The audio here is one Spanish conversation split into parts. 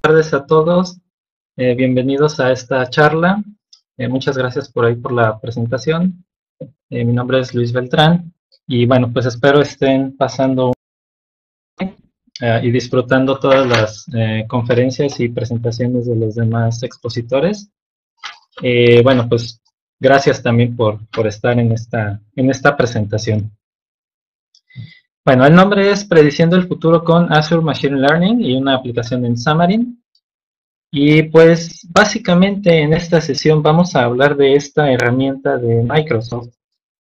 tardes a todos. Eh, bienvenidos a esta charla. Eh, muchas gracias por ahí por la presentación. Eh, mi nombre es Luis Beltrán y bueno, pues espero estén pasando y disfrutando todas las conferencias y presentaciones de los demás expositores. bueno, pues gracias también por, por estar en esta, en esta presentación. Bueno, el nombre es Prediciendo el futuro con Azure Machine Learning y una aplicación en Xamarin. Y pues básicamente en esta sesión vamos a hablar de esta herramienta de Microsoft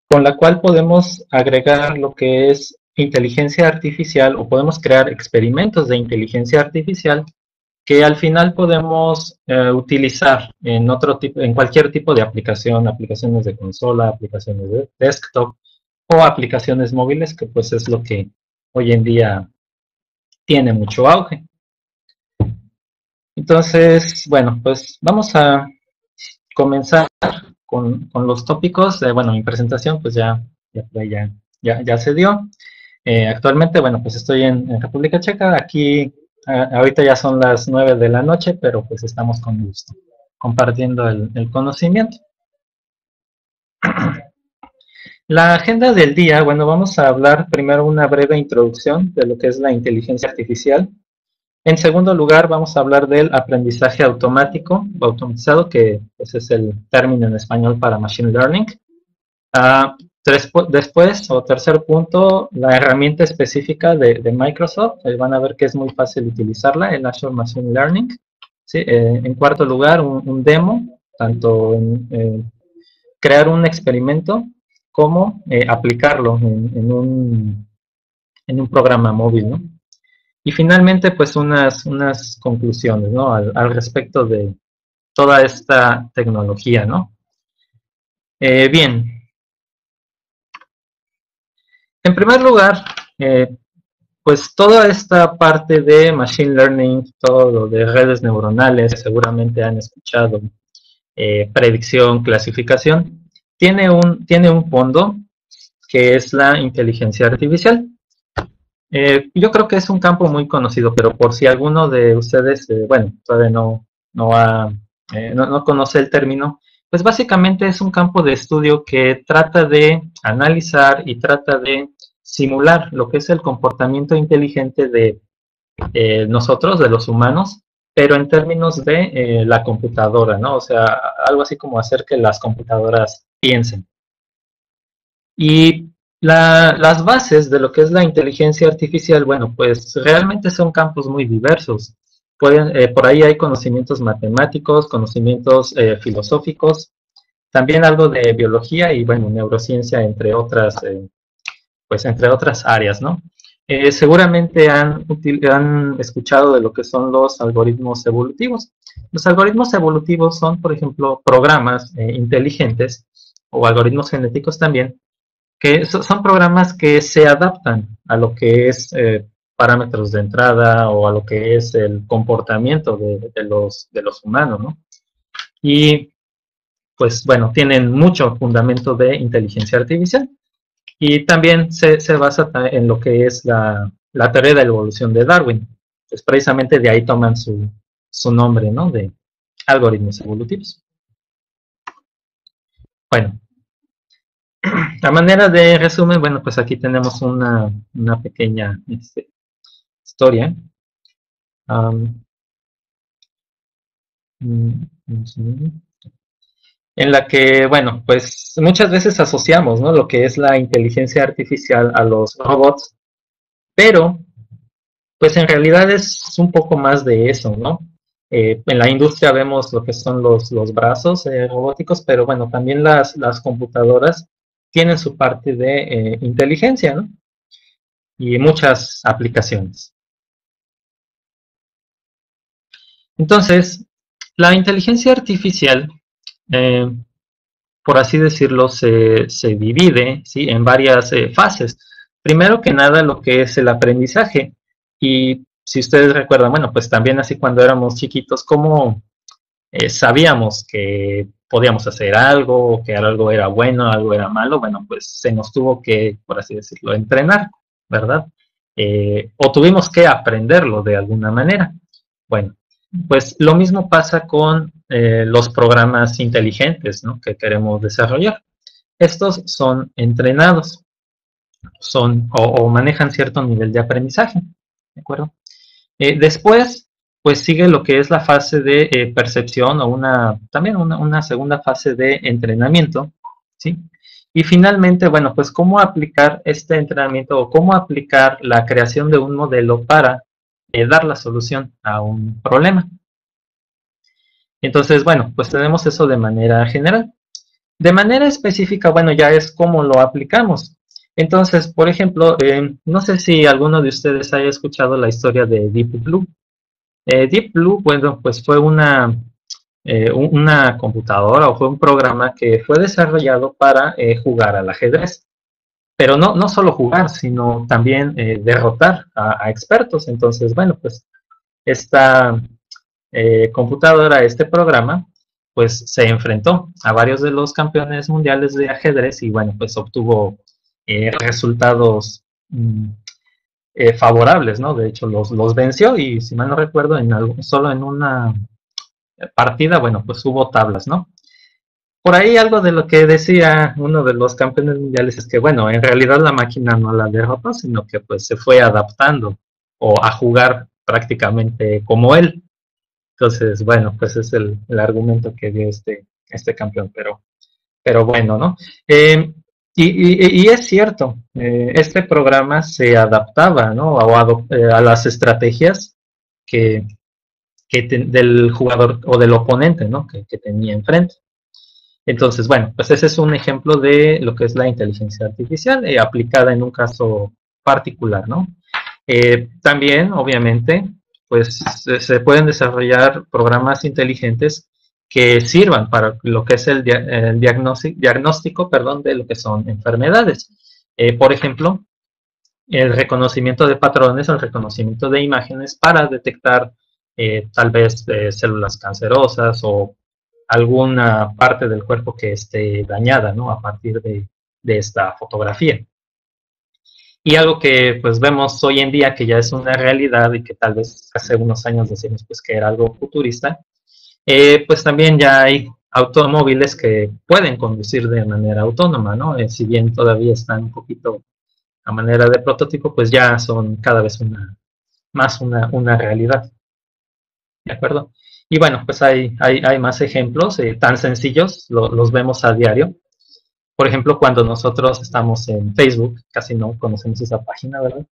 con la cual podemos agregar lo que es inteligencia artificial o podemos crear experimentos de inteligencia artificial que al final podemos eh, utilizar en otro tipo, en cualquier tipo de aplicación, aplicaciones de consola, aplicaciones de desktop o aplicaciones móviles, que pues es lo que hoy en día tiene mucho auge. Entonces, bueno, pues vamos a comenzar con, los tópicos. bueno, mi presentación pues ya, ya, ya, ya se dio. Eh, actualmente, bueno, pues estoy en, República Checa. Aquí, ahorita ya son las nueve de la noche, pero pues estamos con gusto compartiendo el conocimiento. La agenda del día, bueno, vamos a hablar primero una breve introducción de lo que es la inteligencia artificial. En segundo lugar, vamos a hablar del aprendizaje automático o automatizado, que ese es el término en español para Machine Learning. Ah, después, o tercer punto, la herramienta específica de, Microsoft. van a ver que es muy fácil utilizarla, el Azure Machine Learning. Eh, en cuarto lugar, un, demo, tanto en crear un experimento cómo eh, aplicarlo en, un, en, un, programa móvil, ¿no? Y finalmente, pues unas, unas conclusiones, ¿no? Al, respecto de toda esta tecnología, ¿no? Eh, bien. En primer lugar, eh, pues toda esta parte de Machine Learning, todo lo de redes neuronales, seguramente han escuchado predicción, clasificación, tiene un, tiene un fondo que es la inteligencia artificial. Eh, yo creo que es un campo muy conocido, pero por si alguno de ustedes, eh, bueno, todavía no, no, eh, no, no, conoce el término, pues básicamente es un campo de estudio que trata de analizar y trata de simular lo que es el comportamiento inteligente de nosotros, de los humanos, pero en términos de la computadora, ¿no? O sea, algo así como hacer que las computadoras piensen. Y las bases de lo que es la inteligencia artificial, bueno, pues realmente son campos muy diversos. Pueden, eh, por ahí hay conocimientos matemáticos, conocimientos eh, filosóficos, también algo de biología y, bueno, neurociencia, entre otras, eh, pues entre otras áreas, ¿no? seguramente han, han escuchado de lo que son los algoritmos evolutivos. Los algoritmos evolutivos son, por ejemplo, programas inteligentes o algoritmos genéticos también, que son programas que se adaptan a lo que es eh, parámetros de entrada o a lo que es el comportamiento de, los, de los humanos, ¿no? Y pues bueno, tienen mucho fundamento de inteligencia artificial y también se, basa en lo que es la, la, teoría de la evolución de Darwin. Pues precisamente de ahí toman su, su nombre, ¿no? De algoritmos evolutivos. Bueno, a manera de resumen, bueno, pues aquí tenemos una, pequeña este, historia. Mm, en la que, bueno, pues muchas veces asociamos, ¿no? Lo que es la inteligencia artificial a los robots, pero, pues en realidad es un poco más de eso, ¿no? Eh, en la industria vemos lo que son los, los brazos eh, robóticos, pero bueno, también las, las computadoras tienen su parte de eh, inteligencia. Y muchas aplicaciones. Entonces, la inteligencia artificial, por así decirlo, se, se divide ¿sí? en varias fases. Primero que nada, lo que es el aprendizaje. Y si ustedes recuerdan, bueno, pues también así cuando éramos chiquitos, ¿cómo eh, sabíamos que podíamos hacer algo, que algo era bueno, algo era malo? Bueno, pues se nos tuvo que, por así decirlo, entrenar, ¿verdad? Eh, o tuvimos que aprenderlo de alguna manera. Bueno, pues lo mismo pasa con eh, los programas inteligentes ¿no? que queremos desarrollar. Estos son entrenados son, o, manejan cierto nivel de aprendizaje. ¿De acuerdo? Eh, después, pues sigue lo que es la fase de eh, percepción o una, también una, segunda fase de entrenamiento, ¿sí? Y finalmente, bueno, pues cómo aplicar este entrenamiento o cómo aplicar la creación de un modelo para eh, dar la solución a un problema. Entonces, bueno, pues tenemos eso de manera general. De manera específica, bueno, ya es cómo lo aplicamos. Entonces, por ejemplo, eh, no sé si alguno de ustedes haya escuchado la historia de Deep Blue. Eh, Deep Blue, bueno, pues fue una, eh, una computadora o fue un programa que fue desarrollado para jugar al ajedrez. Pero no, no solo jugar, sino también derrotar a, expertos. Entonces, bueno, pues esta computadora, este programa, pues se enfrentó a varios de los campeones mundiales de ajedrez y bueno, pues obtuvo eh, resultados mm, eh, favorables, ¿no? De hecho, los, los venció y, si mal no recuerdo, en solo en una partida, bueno, pues hubo tablas, ¿no? Por ahí algo de lo que decía uno de los campeones mundiales es que, bueno, en realidad la máquina no la derrotó, sino que pues se fue adaptando o a jugar prácticamente como él. Entonces, bueno, pues es el, el argumento que dio este, este campeón, pero, pero bueno, ¿no? Eh, y, es cierto, eh, este programa se adaptaba ¿no? a, eh, a las estrategias que, del jugador o del oponente ¿no? que, tenía enfrente. Entonces, bueno, pues ese es un ejemplo de lo que es la inteligencia artificial eh, aplicada en un caso particular, ¿no? también, obviamente, pues se pueden desarrollar programas inteligentes que sirvan para lo que es el, diagnóstico, diagnóstico perdón, de lo que son enfermedades. Eh, por ejemplo, el reconocimiento de patrones, el reconocimiento de imágenes para detectar eh, tal vez eh, células cancerosas o alguna parte del cuerpo que esté dañada ¿no? a partir de, esta fotografía. Y algo que pues vemos hoy en día que ya es una realidad y que tal vez hace unos años decimos pues que era algo futurista, eh, pues también ya hay automóviles que pueden conducir de manera autónoma, ¿no? Eh, si bien todavía están un poquito a manera de prototipo, pues ya son cada vez una, más una, una realidad. ¿De acuerdo? Y bueno, pues hay, hay, hay más ejemplos eh, tan sencillos, los vemos a diario. Por ejemplo, cuando nosotros estamos en Facebook, casi no conocemos esa página, ¿verdad?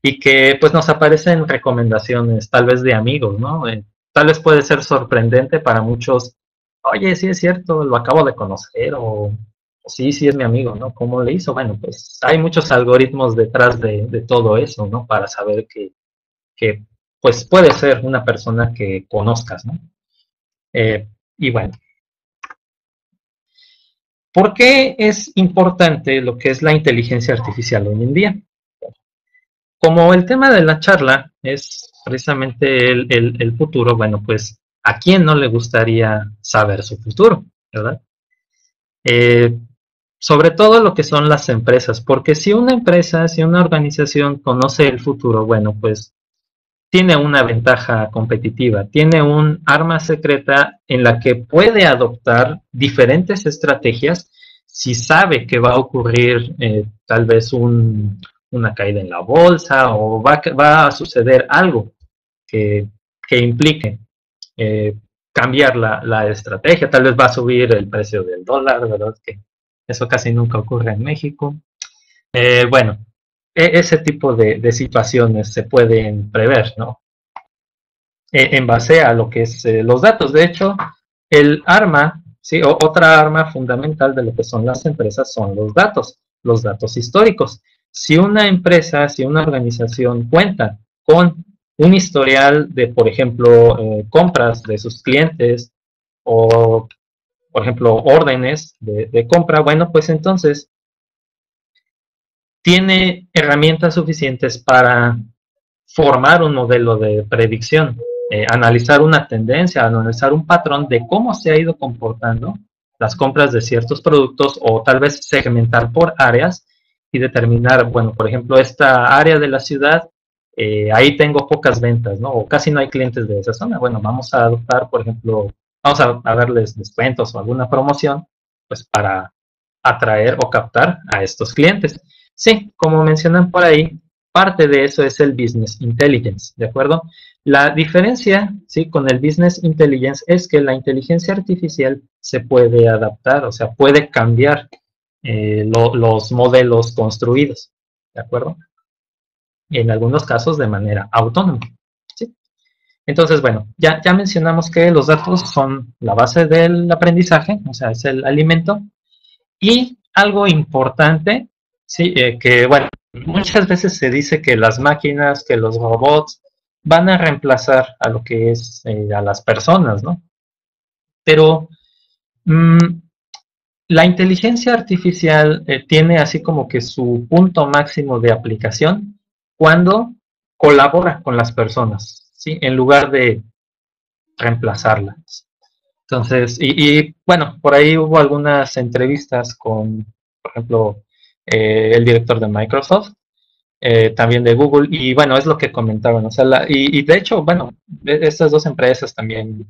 Y que pues nos aparecen recomendaciones tal vez de amigos, ¿no? Tal vez puede ser sorprendente para muchos. Oye, sí es cierto, lo acabo de conocer, o, sí, sí es mi amigo, ¿no? ¿Cómo le hizo? Bueno, pues hay muchos algoritmos detrás de, todo eso, ¿no? Para saber que, que, pues puede ser una persona que conozcas, ¿no? Eh, y bueno. ¿Por qué es importante lo que es la inteligencia artificial hoy en día? Como el tema de la charla es precisamente el, futuro, bueno, pues a quién no le gustaría saber su futuro, ¿verdad? Eh, sobre todo lo que son las empresas, porque si una empresa, si una organización conoce el futuro, bueno, pues tiene una ventaja competitiva, tiene un arma secreta en la que puede adoptar diferentes estrategias si sabe que va a ocurrir eh, tal vez un, una caída en la bolsa o va, va a suceder algo que, implique eh, cambiar la, estrategia. Tal vez va a subir el precio del dólar, ¿verdad? Que eso casi nunca ocurre en México. Eh, bueno, e, ese tipo de, situaciones se pueden prever, ¿no? E, en base a lo que es eh, los datos. De hecho, el arma, ¿sí? otra arma fundamental de lo que son las empresas son los datos, los datos históricos. Si una empresa, si una organización cuenta con un historial de, por ejemplo, eh, compras de sus clientes o, por ejemplo, órdenes de, compra, bueno, pues entonces tiene herramientas suficientes para formar un modelo de predicción, eh, analizar una tendencia, analizar un patrón de cómo se ha ido comportando las compras de ciertos productos o tal vez segmentar por áreas y determinar, bueno, por ejemplo, esta área de la ciudad eh, ahí tengo pocas ventas, ¿no? O casi no hay clientes de esa zona. Bueno, vamos a adoptar, por ejemplo, vamos a, a darles descuentos o alguna promoción, pues para atraer o captar a estos clientes. Sí, como mencionan por ahí, parte de eso es el business intelligence, ¿de acuerdo? La diferencia, sí, con el business intelligence es que la inteligencia artificial se puede adaptar, o sea, puede cambiar eh, los modelos construidos, ¿de acuerdo? En algunos casos de manera autónoma. Entonces, bueno, ya, ya mencionamos que los datos son la base del aprendizaje, o sea, es el alimento. Y algo importante, sí, eh, que bueno, muchas veces se dice que las máquinas, que los robots van a reemplazar a lo que es eh, a las personas, ¿no? Pero mmm, la inteligencia artificial eh, tiene así como que su punto máximo de aplicación cuando colabora con las personas, ¿sí? En lugar de reemplazarlas. Entonces, y, bueno, por ahí hubo algunas entrevistas con, por ejemplo, eh, el director de Microsoft, eh, también de Google, y bueno, es lo que comentaban, o sea, y, y, de hecho, bueno, e, estas dos empresas también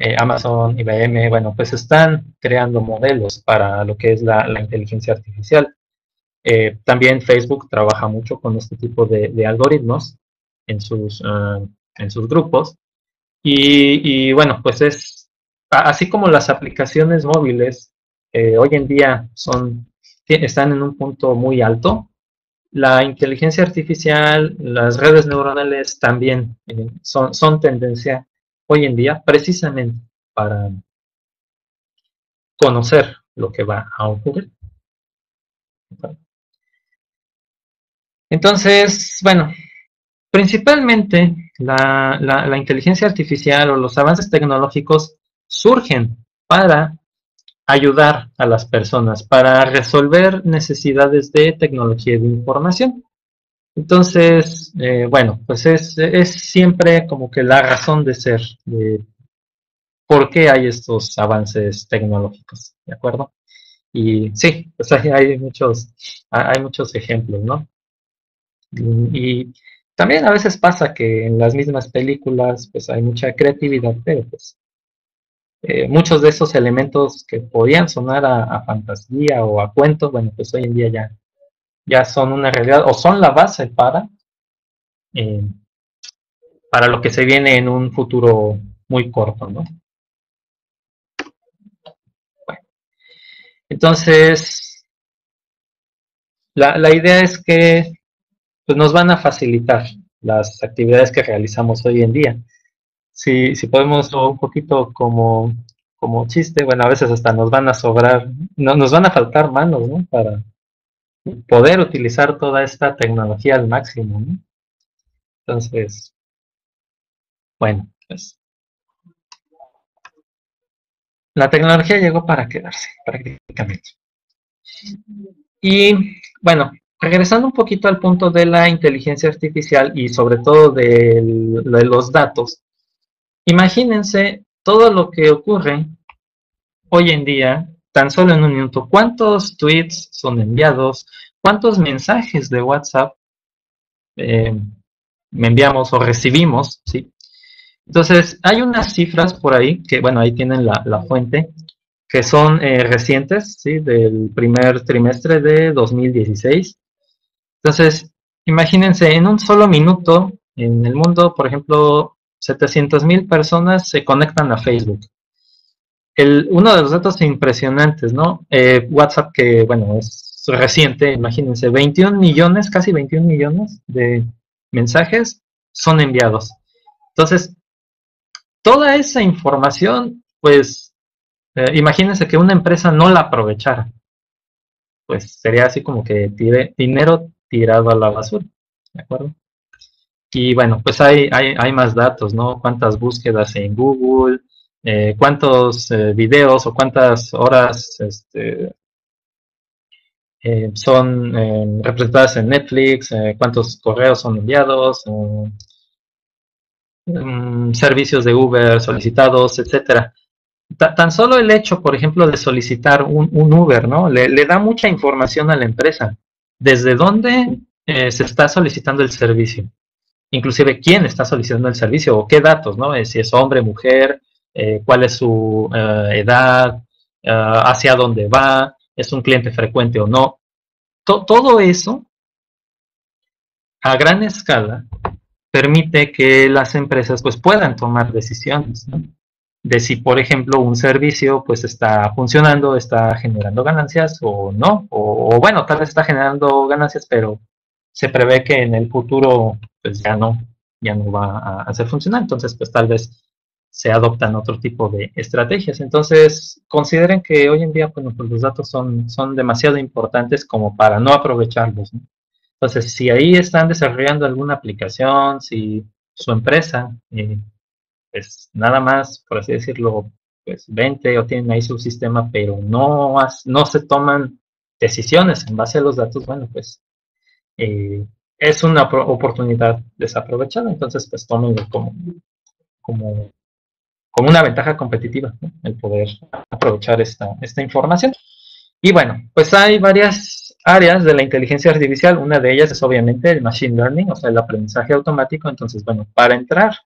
eh, Amazon, IBM, bueno, pues están creando modelos para lo que es la, inteligencia artificial. Eh, también Facebook trabaja mucho con este tipo de, algoritmos en sus, ah, en sus grupos. Y, bueno, pues es así como las aplicaciones móviles eh, hoy en día son, están en un punto muy alto, la inteligencia artificial, las redes neuronales también son, son tendencia hoy en día precisamente para conocer lo que va a ocurrir. Entonces, bueno, principalmente la, la, inteligencia artificial o los avances tecnológicos surgen para ayudar a las personas, para resolver necesidades de tecnología de información. Entonces, eh, bueno, pues es, es, siempre como que la razón de ser de por qué hay estos avances tecnológicos, ¿de acuerdo? Y sí, pues hay, muchos, hay muchos ejemplos, ¿no? Y, también a veces pasa que en las mismas películas pues hay mucha creatividad, pero pues eh, muchos de esos elementos que podían sonar a, a fantasía o a cuentos, bueno, pues hoy en día ya ya son una realidad o son la base para, eh, para lo que se viene en un futuro muy corto, ¿no? entonces, la, la, idea es que pues, nos van a facilitar las actividades que realizamos hoy en día. Si, si podemos un poquito como, como chiste, bueno, a veces hasta nos van a sobrar, no, nos van a faltar manos, ¿no? Para, poder utilizar toda esta tecnología al máximo. Entonces, bueno, pues la tecnología llegó para quedarse prácticamente. Y bueno, regresando un poquito al punto de la inteligencia artificial y sobre todo de los datos, imagínense todo lo que ocurre hoy en día tan solo en un minuto, ¿cuántos tweets son enviados? ¿Cuántos mensajes de WhatsApp eh, enviamos o recibimos? ¿sí? Entonces, hay unas cifras por ahí, que bueno, ahí tienen la, fuente, que son eh, recientes, ¿sí? del primer trimestre de 2016. Entonces, imagínense, en un solo minuto, en el mundo, por ejemplo, 700 mil personas se conectan a Facebook uno de los datos impresionantes, ¿no? Eh, WhatsApp, que bueno, es reciente, imagínense, 21 millones, casi 21 millones de mensajes son enviados. Entonces, toda esa información, pues, eh, imagínense que una empresa no la aprovechara. Pues sería así como que dinero tirado a la basura, ¿de acuerdo? Y bueno, pues hay, hay, hay más datos, ¿no? Cuántas búsquedas en Google, eh, cuántos eh, videos o cuántas horas este, eh, son representadas en Netflix, cuántos correos son enviados, mm, servicios de Uber solicitados, etcétera. tan solo el hecho, por ejemplo, de solicitar un, Uber, ¿no? Le, da mucha información a la empresa. ¿Desde dónde se está solicitando el servicio? inclusive quién está solicitando el servicio o qué datos, ¿no? Si es hombre, mujer, cuál es su edad, hacia dónde va, es un cliente frecuente o no. todo eso a gran escala permite que las empresas pues puedan tomar decisiones de si por ejemplo un servicio pues está funcionando, está generando ganancias o no, o, bueno, tal vez está generando ganancias, pero se prevé que en el futuro pues ya no, ya no va a hacer funcionar, entonces pues tal vez se adoptan otro tipo de estrategias. Entonces, consideren que hoy en día pues, los datos son, son demasiado importantes como para no aprovecharlos. Entonces, si ahí están desarrollando alguna aplicación, si su empresa, eh, pues nada más, por así decirlo, pues vente o tienen ahí su sistema, pero no, no se toman decisiones en base a los datos, bueno, pues eh, es una oportunidad desaprovechada, entonces pues tómenlo como, como una ventaja competitiva, el poder aprovechar esta, esta información. Y bueno, pues hay varias áreas de la inteligencia artificial. Una de ellas es obviamente el machine learning, o sea, el aprendizaje automático. Entonces, bueno, para entrar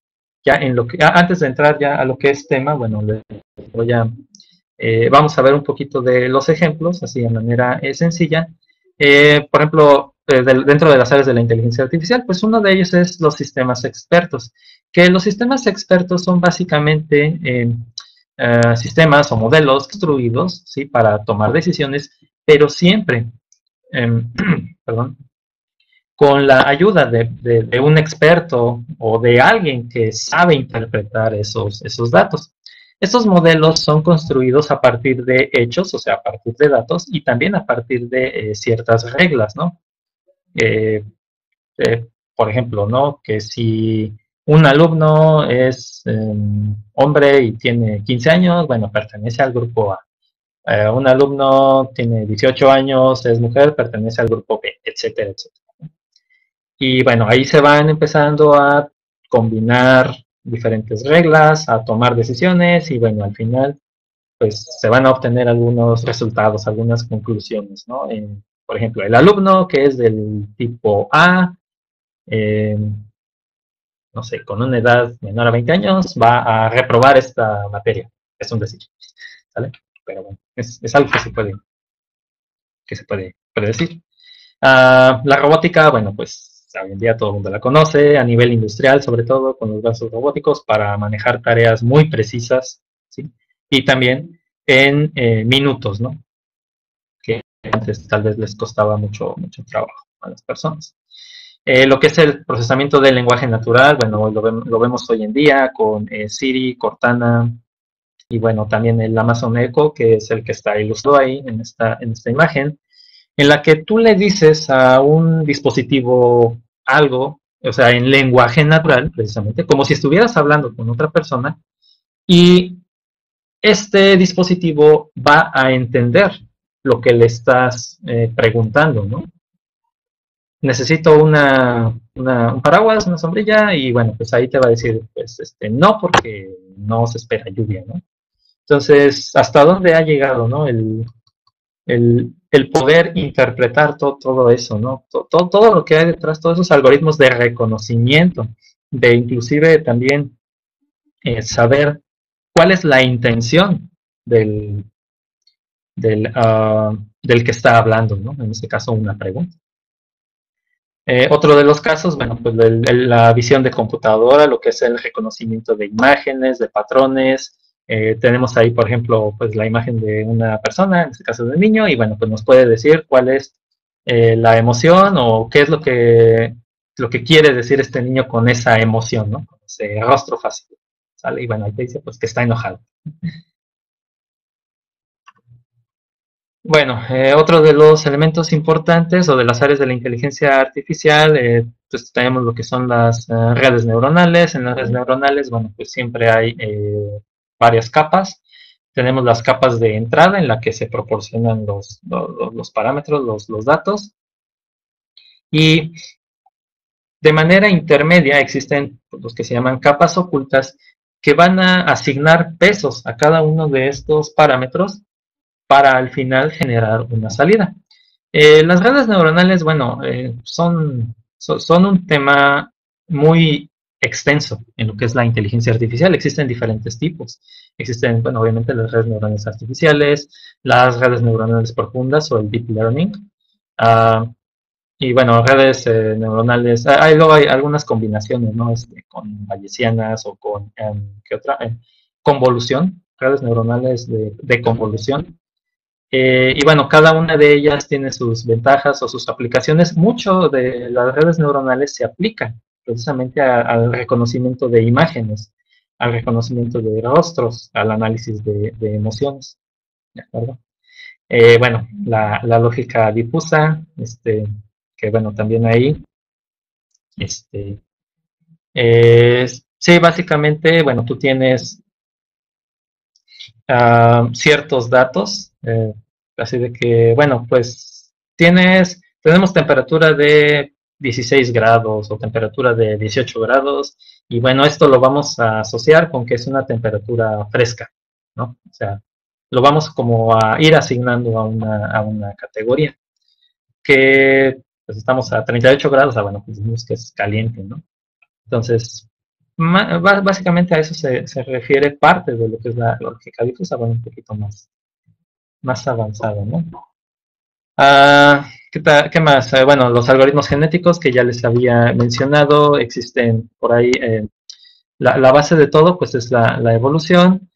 ya en lo que, antes de entrar ya a lo que es tema, bueno, voy a, eh, vamos a ver un poquito de los ejemplos, así de manera eh, sencilla. Eh, por ejemplo, dentro de las áreas de la inteligencia artificial, pues uno de ellos es los sistemas expertos, que los sistemas expertos son básicamente sistemas o modelos construidos ¿sí? para tomar decisiones, pero siempre Em, perdón, con la ayuda de, un experto o de alguien que sabe interpretar esos, esos datos. Estos modelos son construidos a partir de hechos, o sea, a partir de datos y también a partir de eh, ciertas reglas, ¿no? Eh, eh, por ejemplo, ¿no? Que si un alumno es em, hombre y tiene 15 años, bueno, pertenece al grupo A. Eh, un alumno tiene 18 años, es mujer, pertenece al grupo B, etcétera, etcétera. Y bueno, ahí se van empezando a combinar diferentes reglas, a tomar decisiones y bueno, al final pues se van a obtener algunos resultados, algunas conclusiones, ¿no? Por ejemplo, el alumno que es del tipo A, eh, no sé, con una edad menor a 20 años, va a reprobar esta materia. Es un decir. ¿Sale? pero bueno, es, algo que se puede, que se puede predecir. Ah, la robótica, bueno, pues hoy en día todo el mundo la conoce, a nivel industrial sobre todo, con los brazos robóticos para manejar tareas muy precisas. Y también en eh, minutos, ¿no? Tal vez les costaba mucho, mucho trabajo a las personas. Eh, lo que es el procesamiento del lenguaje natural, bueno, lo, vemos hoy en día con eh, Siri, Cortana, y bueno, también el Amazon Echo, que es el que está ilustrado ahí en esta, en esta imagen, en la que tú le dices a un dispositivo algo, o sea, en lenguaje natural, precisamente, como si estuvieras hablando con otra persona, y este dispositivo va a entender lo que le estás eh, preguntando, ¿no? Necesito una, un paraguas, una sombrilla, y bueno, pues ahí te va a decir, pues, este, no, porque no se espera lluvia, ¿no? Entonces, ¿hasta dónde ha llegado ¿no? el, poder interpretar todo eso, ¿no? Todo, todo, lo que hay detrás, todos esos algoritmos de reconocimiento, de inclusive también eh, saber cuál es la intención del, ah, del, que está hablando, ¿no? En este caso, una pregunta. Eh, otro de los casos, bueno, pues la visión de computadora, lo que es el reconocimiento de imágenes, de patrones, eh, tenemos ahí, por ejemplo, pues la imagen de una persona, en este caso de un niño, y bueno, pues nos puede decir cuál es eh, la emoción o qué es lo que, lo que quiere decir este niño con esa emoción, ¿no? Con ese rostro fácil. ¿sale? Y bueno, ahí te dice pues que está enojado. Bueno, eh, otro de los elementos importantes o de las áreas de la inteligencia artificial, pues tenemos lo que son las redes neuronales. En las redes neuronales, bueno, pues siempre hay varias capas. Tenemos las capas de entrada en la que se proporcionan los, los, parámetros, los, los datos. Y de manera intermedia existen los que se llaman capas ocultas que van a asignar pesos a cada uno de estos parámetros para al final generar una salida. Eh, las redes neuronales, bueno, eh, son, son un tema muy extenso en lo que es la inteligencia artificial. Existen diferentes tipos. Existen, bueno, obviamente las redes neuronales artificiales, las redes neuronales profundas o el deep learning. Uh, y bueno, redes eh, neuronales, ah, hay, luego hay algunas combinaciones, ¿no? Este, con bayesianas o con, em, ¿qué otra? Eh, convolución, redes neuronales de convolución. Eh, y bueno, cada una de ellas tiene sus ventajas o sus aplicaciones. Mucho de las redes neuronales se aplica precisamente al reconocimiento de imágenes, al reconocimiento de rostros, al análisis de, emociones. ¿De acuerdo? Eh, bueno, la, lógica difusa, este, que bueno, también ahí, este, sí, básicamente, bueno, tú tienes ah, ciertos datos, eh, así de que, bueno, pues tienes, tenemos temperatura de 16 grados o temperatura de 18 grados. Y bueno, esto lo vamos a asociar con que es una temperatura fresca, ¿no? O sea, lo vamos como a ir asignando a una, a una categoría. Que pues estamos a 38 grados, ah, bueno, pues decimos que es caliente, ¿no? Entonces, básicamente a eso se, se, refiere parte de lo que es la lógica difusa, bueno, un poquito más, más avanzado, ¿no? Ah, ¿qué, más? Eh, bueno, los algoritmos genéticos que ya les había mencionado, existen por ahí. Eh, la, base de todo, pues, es la, evolución.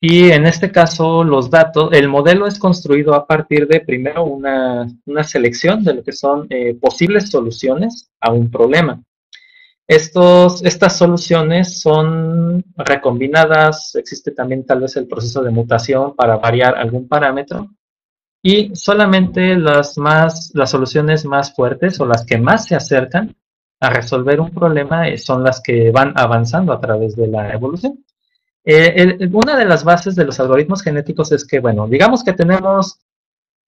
Y en este caso, los datos, el modelo es construido a partir de, primero, una, selección de lo que son eh, posibles soluciones a un problema. Estas soluciones son recombinadas, existe también tal vez el proceso de mutación para variar algún parámetro y solamente las, más, las soluciones más fuertes o las que más se acercan a resolver un problema eh, son las que van avanzando a través de la evolución. Eh, una de las bases de los algoritmos genéticos es que, bueno, digamos que tenemos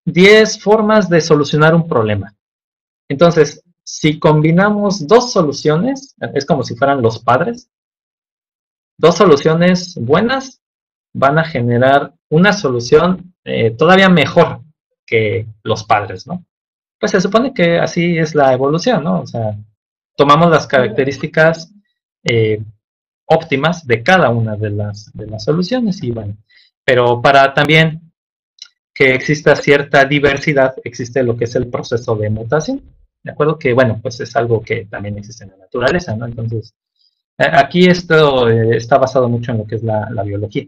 10 formas de solucionar un problema. Entonces, si combinamos dos soluciones, es como si fueran los padres, dos soluciones buenas van a generar una solución eh, todavía mejor que los padres, ¿no? Pues se supone que así es la evolución, ¿no? O sea, tomamos las características eh, óptimas de cada una de las, de las soluciones y bueno, pero para también que exista cierta diversidad, existe lo que es el proceso de mutación, ¿de acuerdo? Que bueno, pues es algo que también existe en la naturaleza, ¿no? Entonces, aquí esto eh, está basado mucho en lo que es la, biología.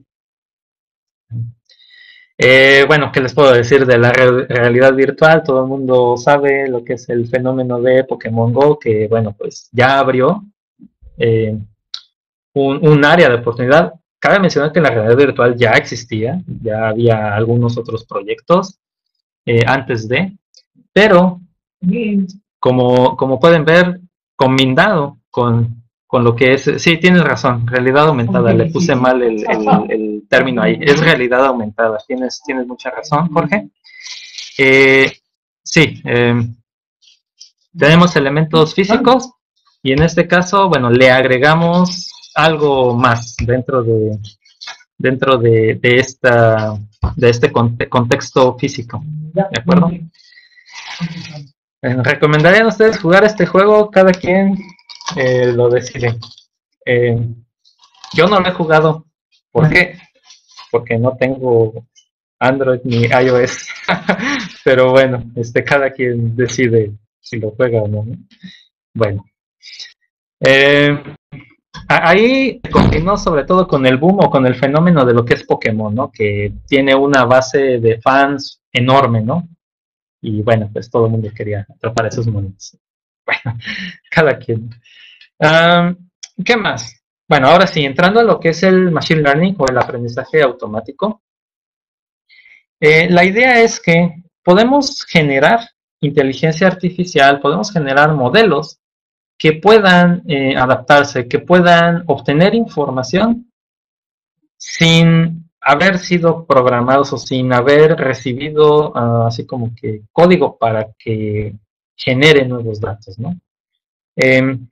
Eh, bueno, ¿qué les puedo decir de la realidad virtual? Todo el mundo sabe lo que es el fenómeno de Pokémon Go, que bueno, pues ya abrió eh, un, área de oportunidad. Cabe mencionar que la realidad virtual ya existía, ya había algunos otros proyectos eh, antes de, pero como, como pueden ver, combinado con con lo que es, sí, tienes razón, realidad aumentada, le puse mal el, término ahí, es realidad aumentada, tienes, tienes mucha razón, Jorge. Eh, sí, em, tenemos elementos físicos y en este caso, bueno, le agregamos algo más dentro de, dentro de, esta, de este contexto físico, ¿de acuerdo? ¿Recomendarían ustedes jugar este juego? Cada quien eh, lo decide. Eh, yo no lo he jugado. ¿Por qué? Porque no tengo Android ni iOS. Pero bueno, este, cada quien decide si lo juega o no. Bueno. Eh, ahí continuó sobre todo con el boom o con el fenómeno de lo que es Pokémon, ¿no? Que tiene una base de fans enorme, ¿no? Y bueno, pues todo el mundo quería atrapar esos monos. Bueno, cada quien. ¿Qué más? Bueno, ahora sí, entrando a lo que es el Machine Learning o el aprendizaje automático, eh, la idea es que podemos generar inteligencia artificial, podemos generar modelos que puedan eh, adaptarse, que puedan obtener información sin haber sido programados o sin haber recibido ah, así como que código para que genere nuevos datos, ¿no? Em,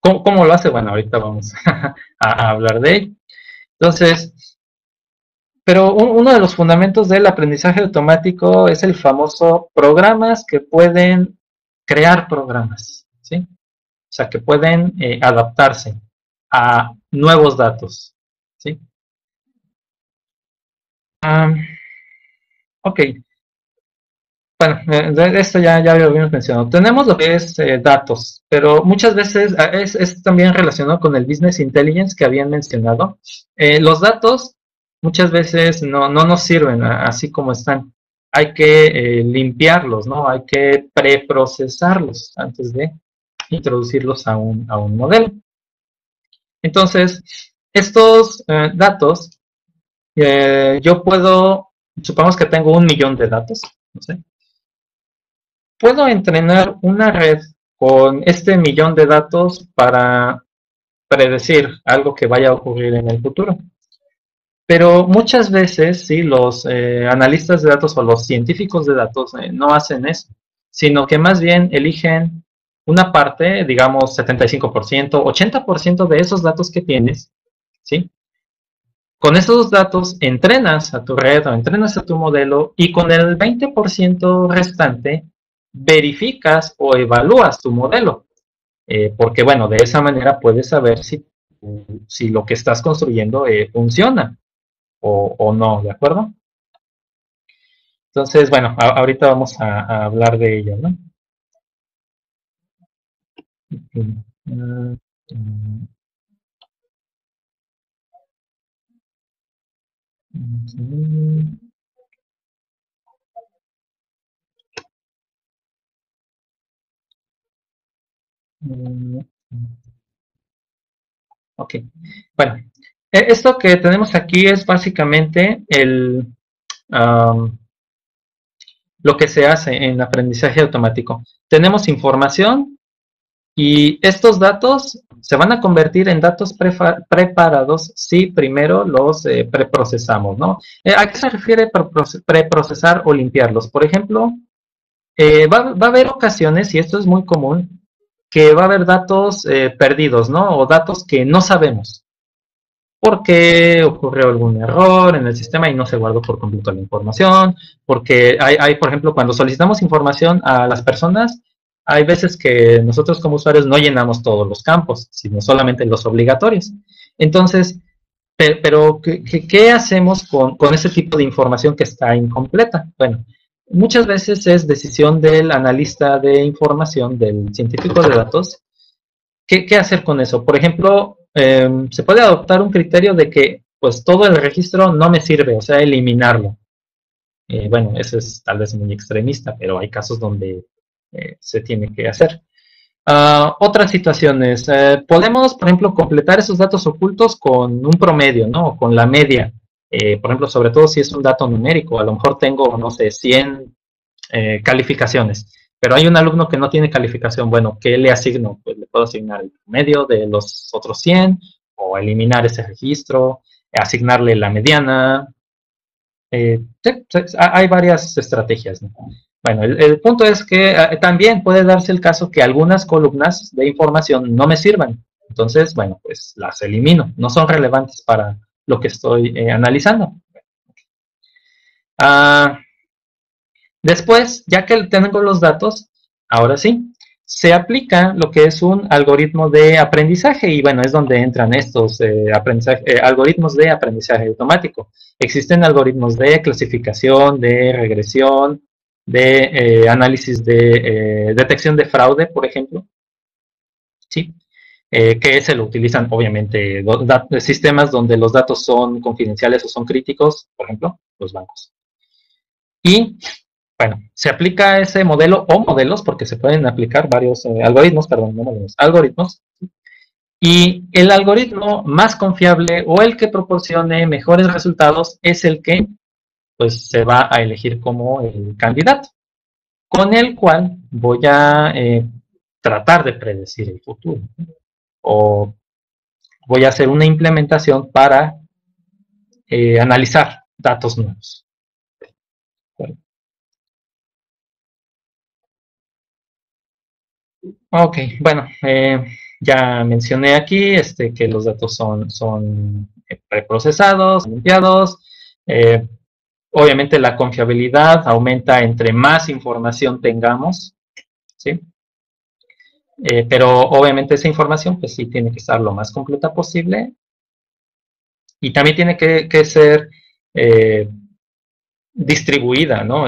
¿Cómo, lo hace? Bueno, ahorita vamos a, hablar de ello. Entonces, pero uno de los fundamentos del aprendizaje automático es el famoso programas que pueden crear programas, ¿sí? o sea, que pueden eh, adaptarse a nuevos datos. ¿sí? Ok. Bueno, esto ya, ya lo habíamos mencionado. Tenemos lo que es eh, datos, pero muchas veces ah, es, también relacionado con el business intelligence que habían mencionado. Eh, los datos muchas veces no, no nos sirven así como están. Hay que eh, limpiarlos, ¿no? Hay que preprocesarlos antes de introducirlos a un, a un modelo. Entonces, estos datos, yo puedo, supongamos que tengo un millón de datos, puedo entrenar una red con este millón de datos para predecir algo que vaya a ocurrir en el futuro. Pero muchas veces, sí, los eh, analistas de datos o los científicos de datos eh, no hacen eso, sino que más bien eligen una parte, digamos 75%, 80% de esos datos que tienes, ¿sí? Con esos datos entrenas a tu red o entrenas a tu modelo y con el 20% restante verificas o evalúas tu modelo. Eh, porque, bueno, de esa manera puedes saber si, si lo que estás construyendo eh, funciona o, no, ¿de acuerdo? Entonces, bueno, ahorita vamos a, hablar de ello, ¿no? Mm, ok, bueno, e, esto que tenemos aquí es básicamente el, lo que se hace en aprendizaje automático. Tenemos información y estos datos se van a convertir en datos preparados si primero los eh, preprocesamos, ¿no? Eh, ¿A qué se refiere preprocesar o limpiarlos? Por ejemplo, eh, va, a haber ocasiones, y esto es muy común, que va a haber datos eh, perdidos, ¿no? O datos que no sabemos. Porque ocurrió algún error en el sistema y no se guardó por completo la información. Porque hay, por ejemplo, cuando solicitamos información a las personas, hay veces que nosotros como usuarios no llenamos todos los campos, sino solamente los obligatorios. Entonces, pero, ¿qué, hacemos con, con ese tipo de información que está incompleta? Bueno, muchas veces es decisión del analista de información, del científico de datos, qué, hacer con eso. Por ejemplo, em, se puede adoptar un criterio de que pues todo el registro no me sirve, o sea, eliminarlo. Eh, bueno, eso es tal vez muy extremista, pero hay casos donde eh, se tiene que hacer. Ah, otras situaciones, eh, podemos, por ejemplo, completar esos datos ocultos con un promedio, ¿no? Con la media. Eh, por ejemplo, sobre todo si es un dato numérico, a lo mejor tengo, no sé, 100 eh, calificaciones, pero hay un alumno que no tiene calificación, bueno, ¿qué le asigno? Pues le puedo asignar el medio de los otros 100 o eliminar ese registro, asignarle la mediana. Eh, hay varias estrategias. Bueno, el, punto es que también puede darse el caso que algunas columnas de información no me sirvan. Entonces, bueno, pues las elimino. No son relevantes para, lo que estoy eh, analizando. Ah, después, ya que tengo los datos, ahora sí, se aplica lo que es un algoritmo de aprendizaje y bueno, es donde entran estos eh, eh, algoritmos de aprendizaje automático. Existen algoritmos de clasificación, de regresión, de análisis de detección de fraude, por ejemplo. ¿Sí? eh, que se lo utilizan obviamente sistemas donde los datos son confidenciales o son críticos, por ejemplo, los bancos. Y bueno, se aplica ese modelo o modelos, porque se pueden aplicar varios eh, algoritmos, perdón, no modelos, algoritmos. Y el algoritmo más confiable o el que proporcione mejores resultados es el que pues se va a elegir como el candidato, con el cual voy a eh, tratar de predecir el futuro o voy a hacer una implementación para eh, analizar datos nuevos. Ok, bueno, eh, ya mencioné aquí este, que los datos son, son eh, preprocesados, limpiados. obviamente la confiabilidad aumenta entre más información tengamos. ¿sí? Eh, pero obviamente esa información pues sí tiene que estar lo más completa posible y también tiene que, ser eh, distribuida, ¿no?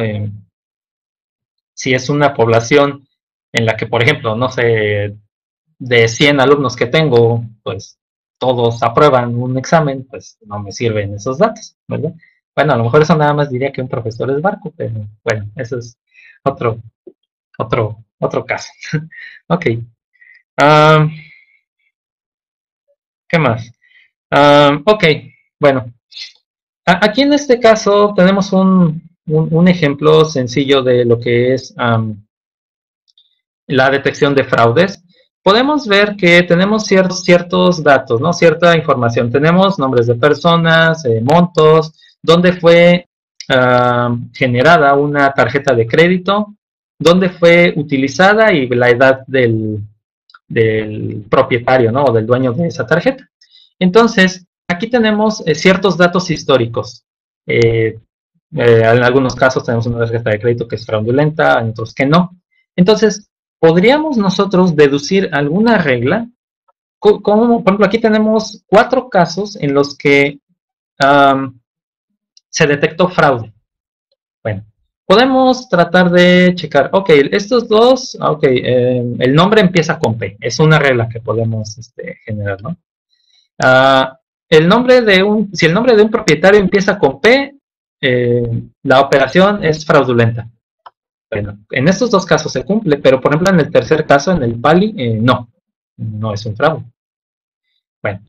si es una población en la que, por ejemplo, no sé, de 100 alumnos que tengo, pues todos aprueban un examen, pues no me sirven esos datos, ¿verdad? Bueno, a lo mejor eso nada más diría que un profesor es barco, pero bueno, eso es otro, otro, otro caso. ok. ¿Qué más? ok, bueno. aquí en este caso tenemos un, un, ejemplo sencillo de lo que es la detección de fraudes podemos ver que tenemos ciertos, ciertos datos, ¿no? Cierta información. Tenemos nombres de personas, eh, montos, dónde fue ah, generada una tarjeta de crédito, dónde fue utilizada y la edad del, propietario, ¿no? O del dueño de esa tarjeta. Entonces, aquí tenemos eh, ciertos datos históricos. Eh, en algunos casos tenemos una tarjeta de crédito que es fraudulenta, en otros que no. Entonces, ¿podríamos nosotros deducir alguna regla? Como, por ejemplo, aquí tenemos cuatro casos en los que se detectó fraude. Bueno, podemos tratar de checar, ok, estos dos, ok, em, el nombre empieza con P, es una regla que podemos este, generar, ¿no? Ah, el nombre de un, si el nombre de un propietario empieza con P, eh, la operación es fraudulenta. Bueno, en estos dos casos se cumple, pero por ejemplo en el tercer caso, en el PALI, eh, no, no es un fraude. Bueno,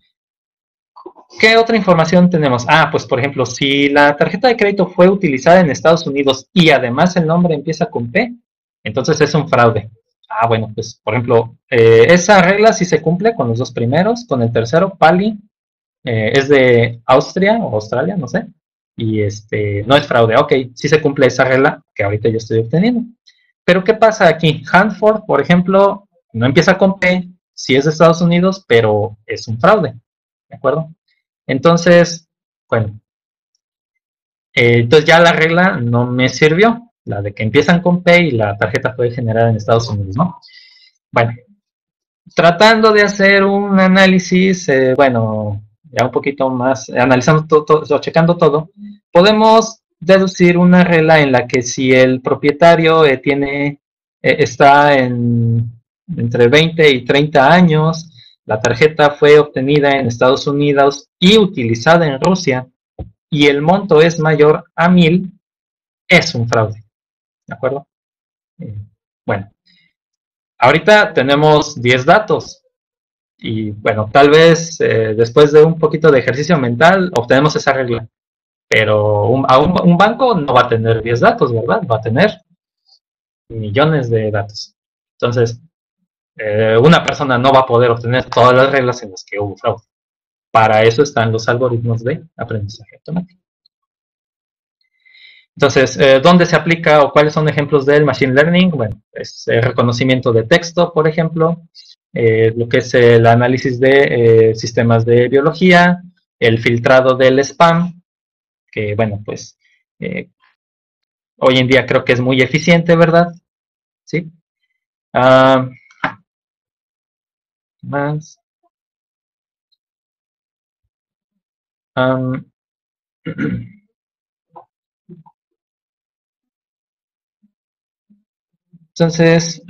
¿qué otra información tenemos? Ah, pues por ejemplo, si la tarjeta de crédito fue utilizada en Estados Unidos y además el nombre empieza con P, entonces es un fraude. Ah, bueno, pues por ejemplo, eh, esa regla sí se cumple con los dos primeros, con el tercero, PALI, eh, es de Austria o Australia, no sé y este, no es fraude. Ok, sí se cumple esa regla que ahorita yo estoy obteniendo. Pero ¿qué pasa aquí? Hanford, por ejemplo, no empieza con P, sí es de Estados Unidos, pero es un fraude. ¿De acuerdo? Entonces, bueno, eh, entonces ya la regla no me sirvió, la de que empiezan con P y la tarjeta fue generada en Estados Unidos, ¿no? Bueno, tratando de hacer un análisis, eh, bueno, ya un poquito más, analizando todo, o checando todo, podemos deducir una regla en la que si el propietario eh, tiene, eh, está en, entre 20 y 30 años, la tarjeta fue obtenida en Estados Unidos y utilizada en Rusia, y el monto es mayor a 1000, es un fraude. ¿De acuerdo? Eh, bueno, ahorita tenemos 10 datos. Y bueno, tal vez eh, después de un poquito de ejercicio mental obtenemos esa regla. Pero un, un, banco no va a tener 10 datos, ¿verdad? Va a tener millones de datos. Entonces, eh, una persona no va a poder obtener todas las reglas en las que hubo fraude. Para eso están los algoritmos de aprendizaje automático. Entonces, eh, ¿dónde se aplica o cuáles son ejemplos del Machine Learning? Bueno, es reconocimiento de texto, por ejemplo, eh, lo que es el análisis de eh, sistemas de biología, el filtrado del spam, que bueno, pues eh, hoy en día creo que es muy eficiente, ¿verdad? ¿Sí? Ah, más. Entonces,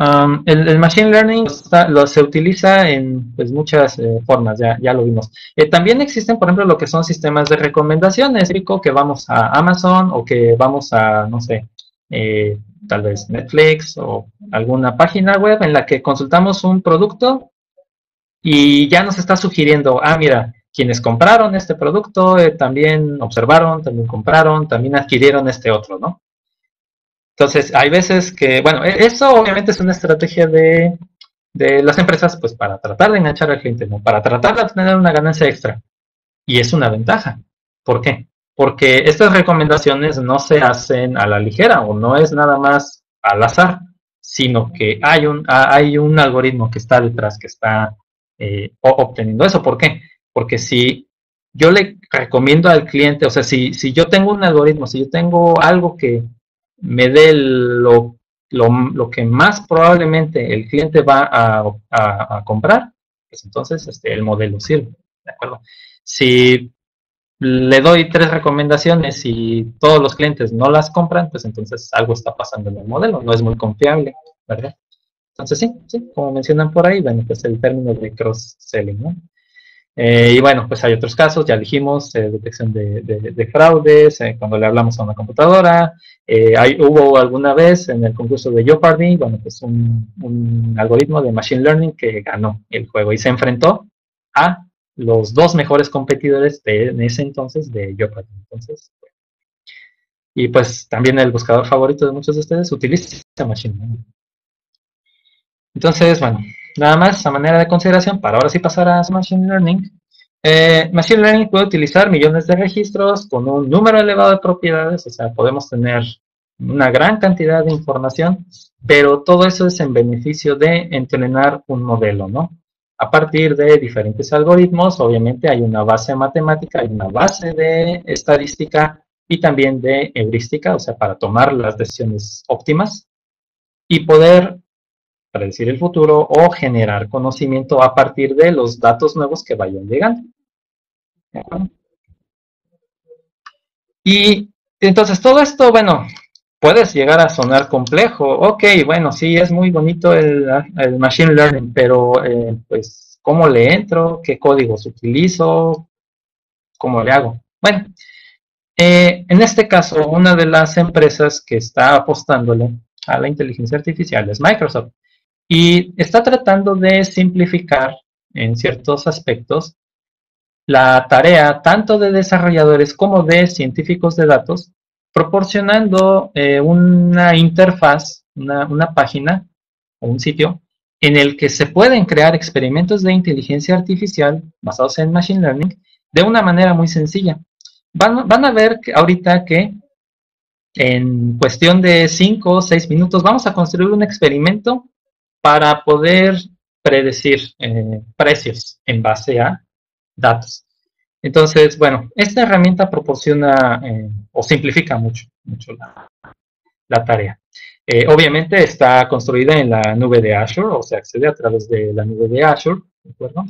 el, Machine Learning se utiliza en pues, muchas eh, formas, ya, ya, lo vimos. Eh, también existen, por ejemplo, lo que son sistemas de recomendaciones, que vamos a Amazon o que vamos a, no sé, eh, tal vez Netflix o alguna página web en la que consultamos un producto y ya nos está sugiriendo, ah, mira, quienes compraron este producto también observaron, también compraron, también adquirieron este otro, ¿no? Entonces, hay veces que, bueno, e-, eso obviamente es una estrategia de, las empresas, pues para tratar de enganchar al cliente, ¿no? Para tratar de obtener una ganancia extra. Y es una ventaja. ¿Por qué? Porque estas recomendaciones no se hacen a la ligera o no es nada más al azar, sino que hay un, hay un algoritmo que está detrás, que está eh, obteniendo eso. ¿Por qué? Porque si yo le recomiendo al cliente, o sea, si, si yo tengo un algoritmo, si yo tengo algo que me dé lo lo, que más probablemente el cliente va a, comprar, pues entonces este, el modelo sirve. ¿De acuerdo? Si le doy tres recomendaciones y todos los clientes no las compran, pues entonces algo está pasando en el modelo, no es muy confiable, ¿verdad? Entonces sí, sí, como mencionan por ahí, bueno, pues el término de cross-selling. Eh, y bueno, pues hay otros casos, ya dijimos, eh, detección de, fraudes, eh, cuando le hablamos a una computadora. Hay, hubo alguna vez en el concurso de Jeopardy, bueno, pues un, un, algoritmo de Machine Learning que ganó el juego y se enfrentó a los dos mejores competidores de, en ese entonces de Jeopardy. Entonces, y pues también el buscador favorito de muchos de ustedes utiliza Machine Learning. Entonces, bueno, Nada más a manera de consideración, para ahora sí pasar a Machine Learning. Eh, Machine Learning puede utilizar millones de registros con un número elevado de propiedades, o sea, podemos tener una gran cantidad de información, pero todo eso es en beneficio de entrenar un modelo, ¿no? A partir de diferentes algoritmos, obviamente hay una base matemática, hay una base de estadística y también de heurística, o sea, para tomar las decisiones óptimas y poder predecir el futuro o generar conocimiento a partir de los datos nuevos que vayan llegando. Y entonces todo esto, bueno, puedes llegar a sonar complejo. Ok, bueno, sí, es muy bonito el, Machine Learning, pero eh, pues, ¿cómo le entro? ¿Qué códigos utilizo? ¿Cómo le hago? Bueno, eh, en este caso, una de las empresas que está apostándole a la inteligencia artificial es Microsoft. Y está tratando de simplificar en ciertos aspectos la tarea tanto de desarrolladores como de científicos de datos, proporcionando eh, una interfaz, una, una página o un sitio en el que se pueden crear experimentos de inteligencia artificial basados en Machine Learning de una manera muy sencilla. Van, van a ver ahorita que en cuestión de 5 o 6 minutos vamos a construir un experimento para poder predecir eh, precios en base a datos. Entonces, bueno, esta herramienta proporciona eh, o simplifica mucho, mucho la, tarea. Eh, obviamente está construida en la nube de Azure, o se accede a través de la nube de Azure, ¿de acuerdo?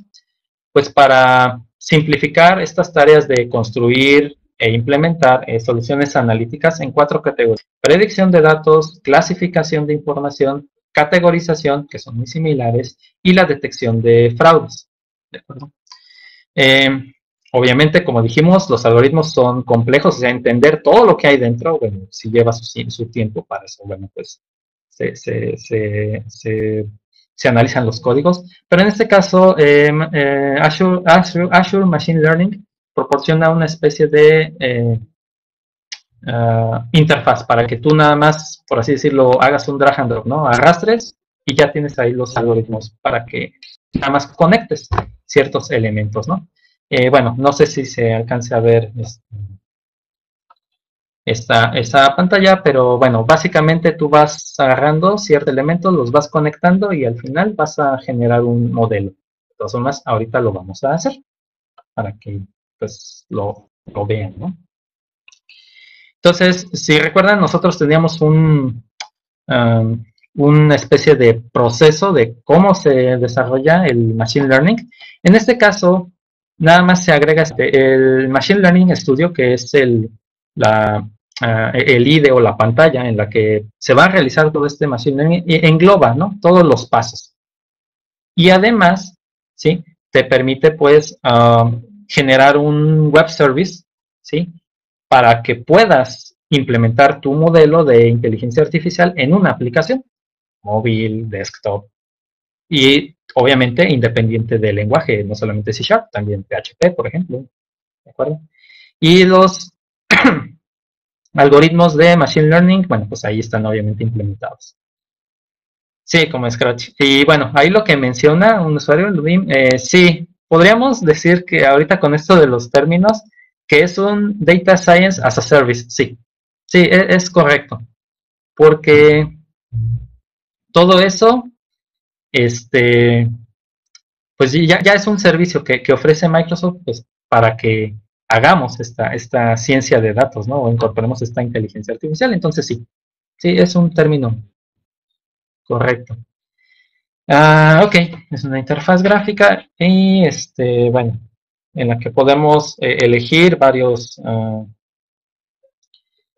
Pues para simplificar estas tareas de construir e implementar soluciones analíticas en cuatro categorías. Predicción de datos, clasificación de información, categorización, que son muy similares, y la detección de fraudes. Eh, obviamente, como dijimos, los algoritmos son complejos, o sea, entender todo lo que hay dentro, bueno, si lleva su, tiempo para eso, bueno, pues se, analizan los códigos. Pero en este caso, em, eh, Azure, Machine Learning proporciona una especie de eh, uh, interfaz para que tú nada más, por así decirlo, hagas un drag and drop, ¿no? Arrastres y ya tienes ahí los algoritmos para que nada más conectes ciertos elementos, ¿no? Eh, bueno, no sé si se alcance a ver este, esta, esta, pantalla, pero bueno, básicamente tú vas agarrando ciertos elementos, los vas conectando y al final vas a generar un modelo. De todas formas, ahorita lo vamos a hacer para que pues lo, lo vean, ¿no? Entonces, si recuerdan, nosotros teníamos un, um, una especie de proceso de cómo se desarrolla el Machine Learning. En este caso, nada más se agrega este, el Machine Learning Studio, que es el, la, uh, el IDE o la pantalla en la que se va a realizar todo este Machine Learning, y engloba ¿no? todos los pasos. Y además, ¿sí? te permite pues um, generar un web service, ¿sí? Para que puedas implementar tu modelo de inteligencia artificial en una aplicación, móvil, desktop, y obviamente independiente del lenguaje, no solamente C Sharp, también PHP, por ejemplo. ¿De acuerdo? Y los algoritmos de Machine Learning, bueno, pues ahí están obviamente implementados. Sí, como Scratch. Y bueno, ahí lo que menciona un usuario, eh, sí, podríamos decir que ahorita con esto de los términos, que es un Data Science as a Service, sí. Sí, e, es, correcto. Porque todo eso, este, pues ya, es un servicio que, ofrece Microsoft pues, para que hagamos esta, esta ciencia de datos, ¿no? O incorporemos esta inteligencia artificial. Entonces sí, sí, es un término Correcto. Ah, ok, es una interfaz gráfica y este, bueno, en la que podemos eh, elegir varios ah,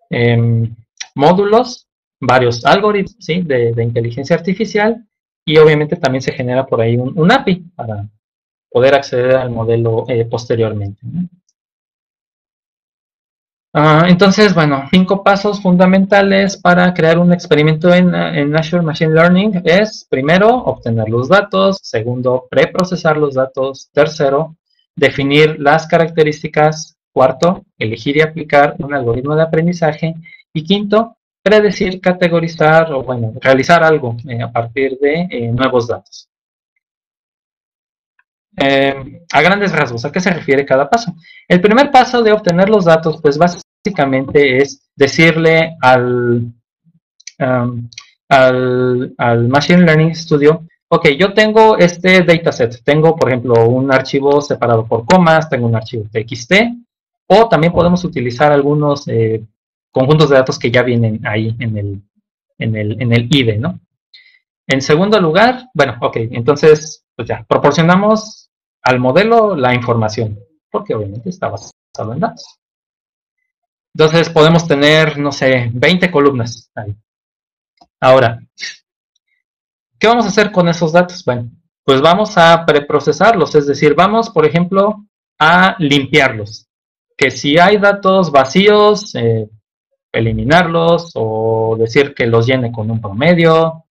em, módulos, varios algoritmos de, inteligencia artificial y obviamente también se genera por ahí un, API para poder acceder al modelo eh, posteriormente. Ah, entonces, bueno, cinco pasos fundamentales para crear un experimento en, Azure Machine Learning es, primero, obtener los datos, segundo, preprocesar los datos, tercero, definir las características, cuarto, elegir y aplicar un algoritmo de aprendizaje y quinto, predecir, categorizar o, bueno, realizar algo eh, a partir de eh, nuevos datos. Eh, a grandes rasgos, ¿a qué se refiere cada paso? El primer paso de obtener los datos, pues básicamente es decirle al, al, al, Machine Learning Studio, ok, yo tengo este dataset, tengo por ejemplo un archivo separado por comas, tengo un archivo TXT, o también podemos utilizar algunos eh, conjuntos de datos que ya vienen ahí en el, en el, en el IDE, ¿no? En segundo lugar, bueno, ok, entonces, pues ya, proporcionamos al modelo la información, porque obviamente está basado en datos. Entonces podemos tener, no sé, 20 columnas ahí. Ahora, ¿qué vamos a hacer con esos datos? Bueno, pues vamos a preprocesarlos, es decir, vamos, por ejemplo, a limpiarlos. Que si hay datos vacíos, eh, eliminarlos o decir que los llene con un promedio.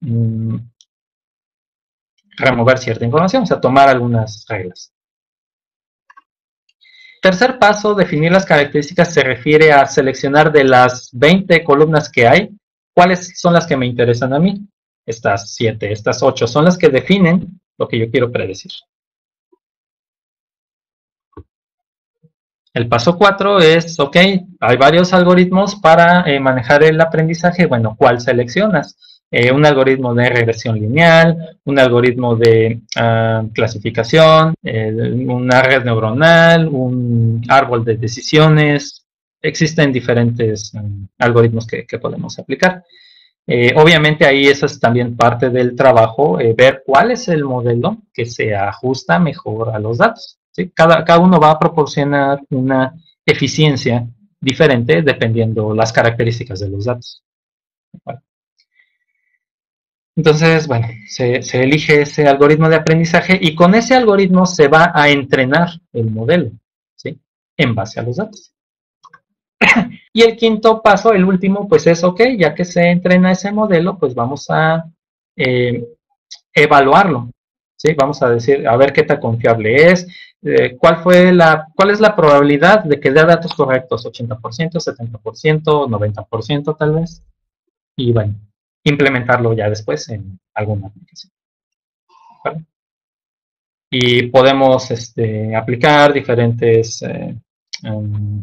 Mm, remover cierta información, o sea, tomar algunas reglas. Tercer paso, definir las características, se refiere a seleccionar de las 20 columnas que hay, cuáles son las que me interesan a mí. Estas 7, estas 8 son las que definen lo que yo quiero predecir. El paso 4 es, ok, hay varios algoritmos para eh, manejar el aprendizaje. Bueno, ¿cuál seleccionas? Eh, un algoritmo de regresión lineal, un algoritmo de ah, clasificación, eh, una red neuronal, un árbol de decisiones. Existen diferentes mm, algoritmos que, podemos aplicar. Eh, obviamente ahí eso es también parte del trabajo, ver cuál es el modelo que se ajusta mejor a los datos. Cada, cada uno va a proporcionar una eficiencia diferente dependiendo las características de los datos. Entonces, bueno, se, elige ese algoritmo de aprendizaje y con ese algoritmo se va a entrenar el modelo. En base a los datos. Y el quinto paso, el último, pues es, ok, ya que se entrena ese modelo, pues vamos a eh, evaluarlo, ¿sí? Vamos a decir, a ver qué tan confiable es, eh, cuál fue la, cuál es la probabilidad de que dé datos correctos, 80%, 70%, 90% tal vez. Y bueno, implementarlo ya después en alguna aplicación. Y podemos este, aplicar diferentes eh, em,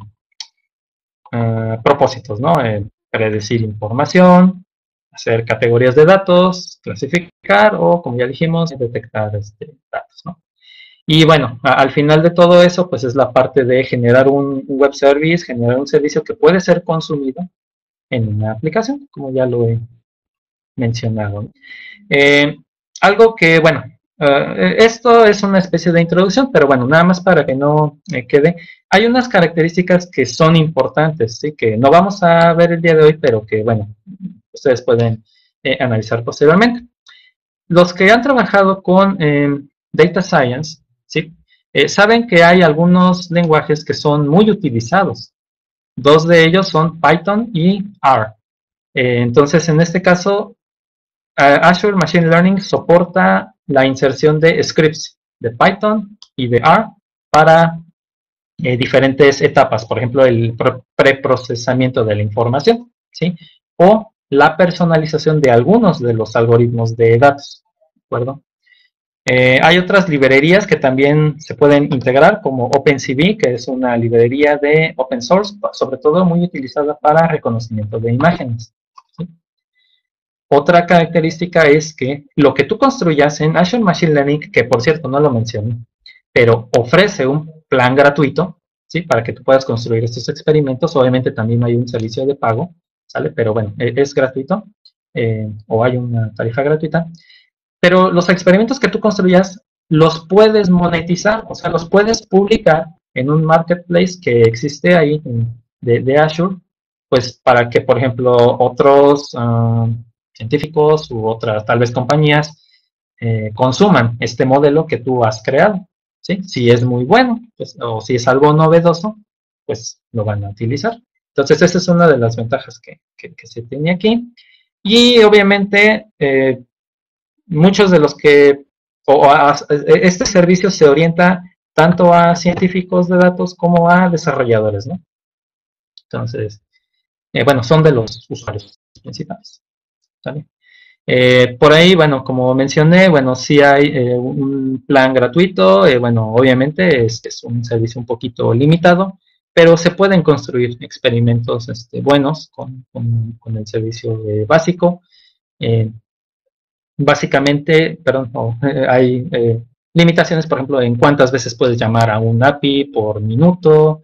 eh, propósitos, ¿no? Eh, predecir información, hacer categorías de datos, clasificar o, como ya dijimos, detectar este, datos, ¿no? Y bueno, al final de todo eso, pues es la parte de generar un web service, generar un servicio que puede ser consumido en una aplicación, como ya lo he mencionado. Eh, algo que, bueno, eh, esto es una especie de introducción, pero bueno, nada más para que no me quede. Hay unas características que son importantes, ¿sí? que no vamos a ver el día de hoy, pero que, bueno, ustedes pueden eh, analizar posteriormente. Los que han trabajado con Data Science, ¿sí? saben que hay algunos lenguajes que son muy utilizados. Dos de ellos son Python y R. entonces, en este caso, Azure Machine Learning soporta la inserción de scripts de Python y de R para eh, diferentes etapas, por ejemplo, el preprocesamiento de la información, ¿sí? O la personalización de algunos de los algoritmos de datos, ¿de acuerdo? Eh, hay otras librerías que también se pueden integrar, como OpenCV, que es una librería de open source, sobre todo muy utilizada para reconocimiento de imágenes. Otra característica es que lo que tú construyas en Azure Machine Learning, que por cierto no lo mencioné, pero ofrece un plan gratuito, ¿sí? Para que tú puedas construir estos experimentos. Obviamente también hay un servicio de pago, ¿sale? Pero bueno, e-, es gratuito. eh, o hay una tarifa gratuita, pero los experimentos que tú construyas los puedes monetizar, o sea, los puedes publicar en un marketplace que existe ahí de, Azure, pues para que, por ejemplo, otros ah, científicos u otras tal vez compañías eh, consuman este modelo que tú has creado. ¿sí? Si es muy bueno pues, o si es algo novedoso, pues lo van a utilizar. Entonces, esa es una de las ventajas que, se tiene aquí. Y obviamente, eh, muchos de los que, o este servicio se orienta tanto a científicos de datos como a desarrolladores, ¿no? Entonces, eh, bueno, son de los usuarios principales. Eh, por ahí, bueno, como mencioné, bueno, sí hay eh, un plan gratuito, bueno, obviamente es, un servicio un poquito limitado, pero se pueden construir experimentos este, buenos con, el servicio básico. básicamente, perdón, hay limitaciones, por ejemplo, en cuántas veces puedes llamar a un API por minuto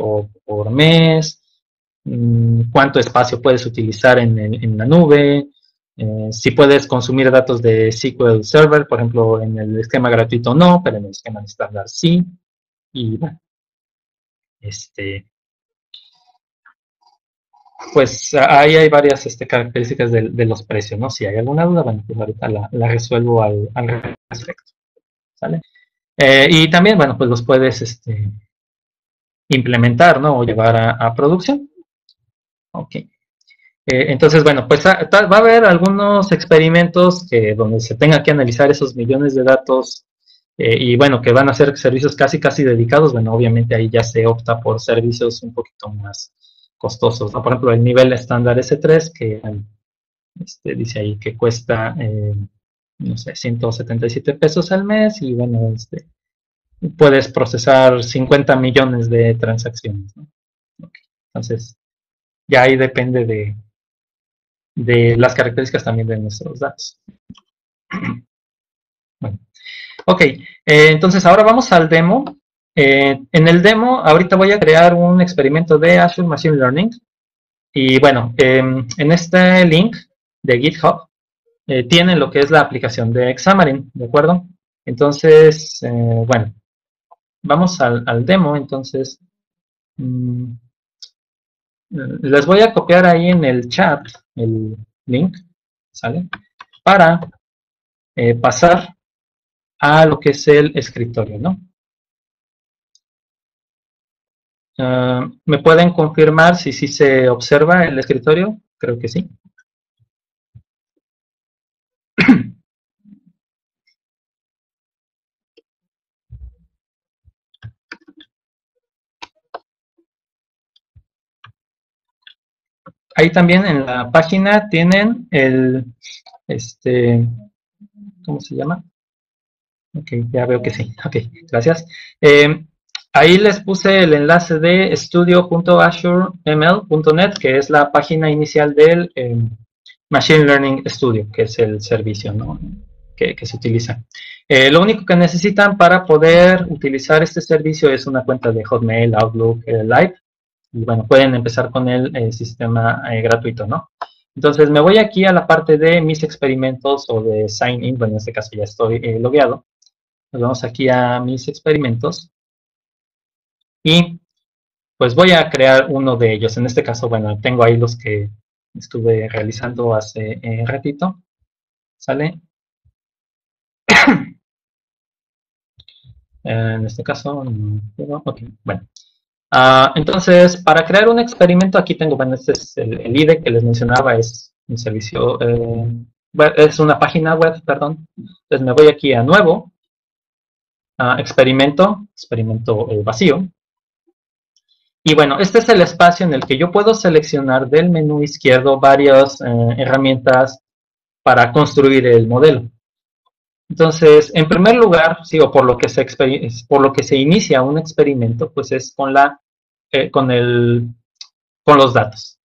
o por mes, cuánto espacio puedes utilizar en, la nube, eh, si puedes consumir datos de SQL Server, por ejemplo, en el esquema gratuito no, pero en el esquema estándar sí. Y bueno, este, pues ahí hay varias este, características de, los precios, ¿no? Si hay alguna duda, bueno, pues ahorita la, resuelvo al, respecto. ¿Sale? Eh, y también, bueno, pues los puedes este, implementar, ¿no? O llevar a producción. Ok. Eh, entonces, bueno, pues ah, va a haber algunos experimentos que, donde se tenga que analizar esos millones de datos eh, y bueno, que van a ser servicios casi casi dedicados. Bueno, obviamente ahí ya se opta por servicios un poquito más costosos. Por ejemplo, el nivel estándar S3, que este, dice ahí que cuesta, eh, no sé, 177 pesos al mes y bueno, este, puedes procesar 50 millones de transacciones. ¿no? Entonces, ya ahí depende de, de las características también de nuestros datos. Bueno. Ok, eh, entonces ahora vamos al demo. Eh, en el demo, ahorita voy a crear un experimento de Azure Machine Learning. Y bueno, em, en este link de GitHub eh, tienen lo que es la aplicación de Xamarin, ¿de acuerdo? Entonces, bueno, vamos al, al demo. Entonces, mm, les voy a copiar ahí en el chat el link, ¿sale? Para eh, pasar a lo que es el escritorio, ¿no? Ah, ¿Me pueden confirmar si sí se observa el escritorio? Creo que sí. Ahí también en la página tienen el, este, ¿cómo se llama? Ok, ya veo que sí. Ok, gracias. Eh, ahí les puse el enlace de studio.azureml.net, que es la página inicial del eh, Machine Learning Studio, que es el servicio que, se utiliza. Eh, lo único que necesitan para poder utilizar este servicio es una cuenta de Hotmail, Outlook, Live y bueno, pueden empezar con el, sistema eh, gratuito, ¿no? Entonces me voy aquí a la parte de mis experimentos o de sign in, bueno, en este caso ya estoy eh, logueado. Nos vamos aquí a mis experimentos y pues voy a crear uno de ellos. En este caso, bueno, tengo ahí los que estuve realizando hace un eh, ratito. ¿Sale? en este caso, no, ok, bueno. Ah, entonces, para crear un experimento, aquí tengo, bueno, este es el, IDE que les mencionaba, es un servicio, eh, es una página web, perdón. Entonces me voy aquí a nuevo, experimento, experimento eh, vacío. Y bueno, este es el espacio en el que yo puedo seleccionar del menú izquierdo varias eh, herramientas para construir el modelo. Entonces, en primer lugar, sigo por lo que se por lo que se inicia un experimento, pues es con la con el con los datos.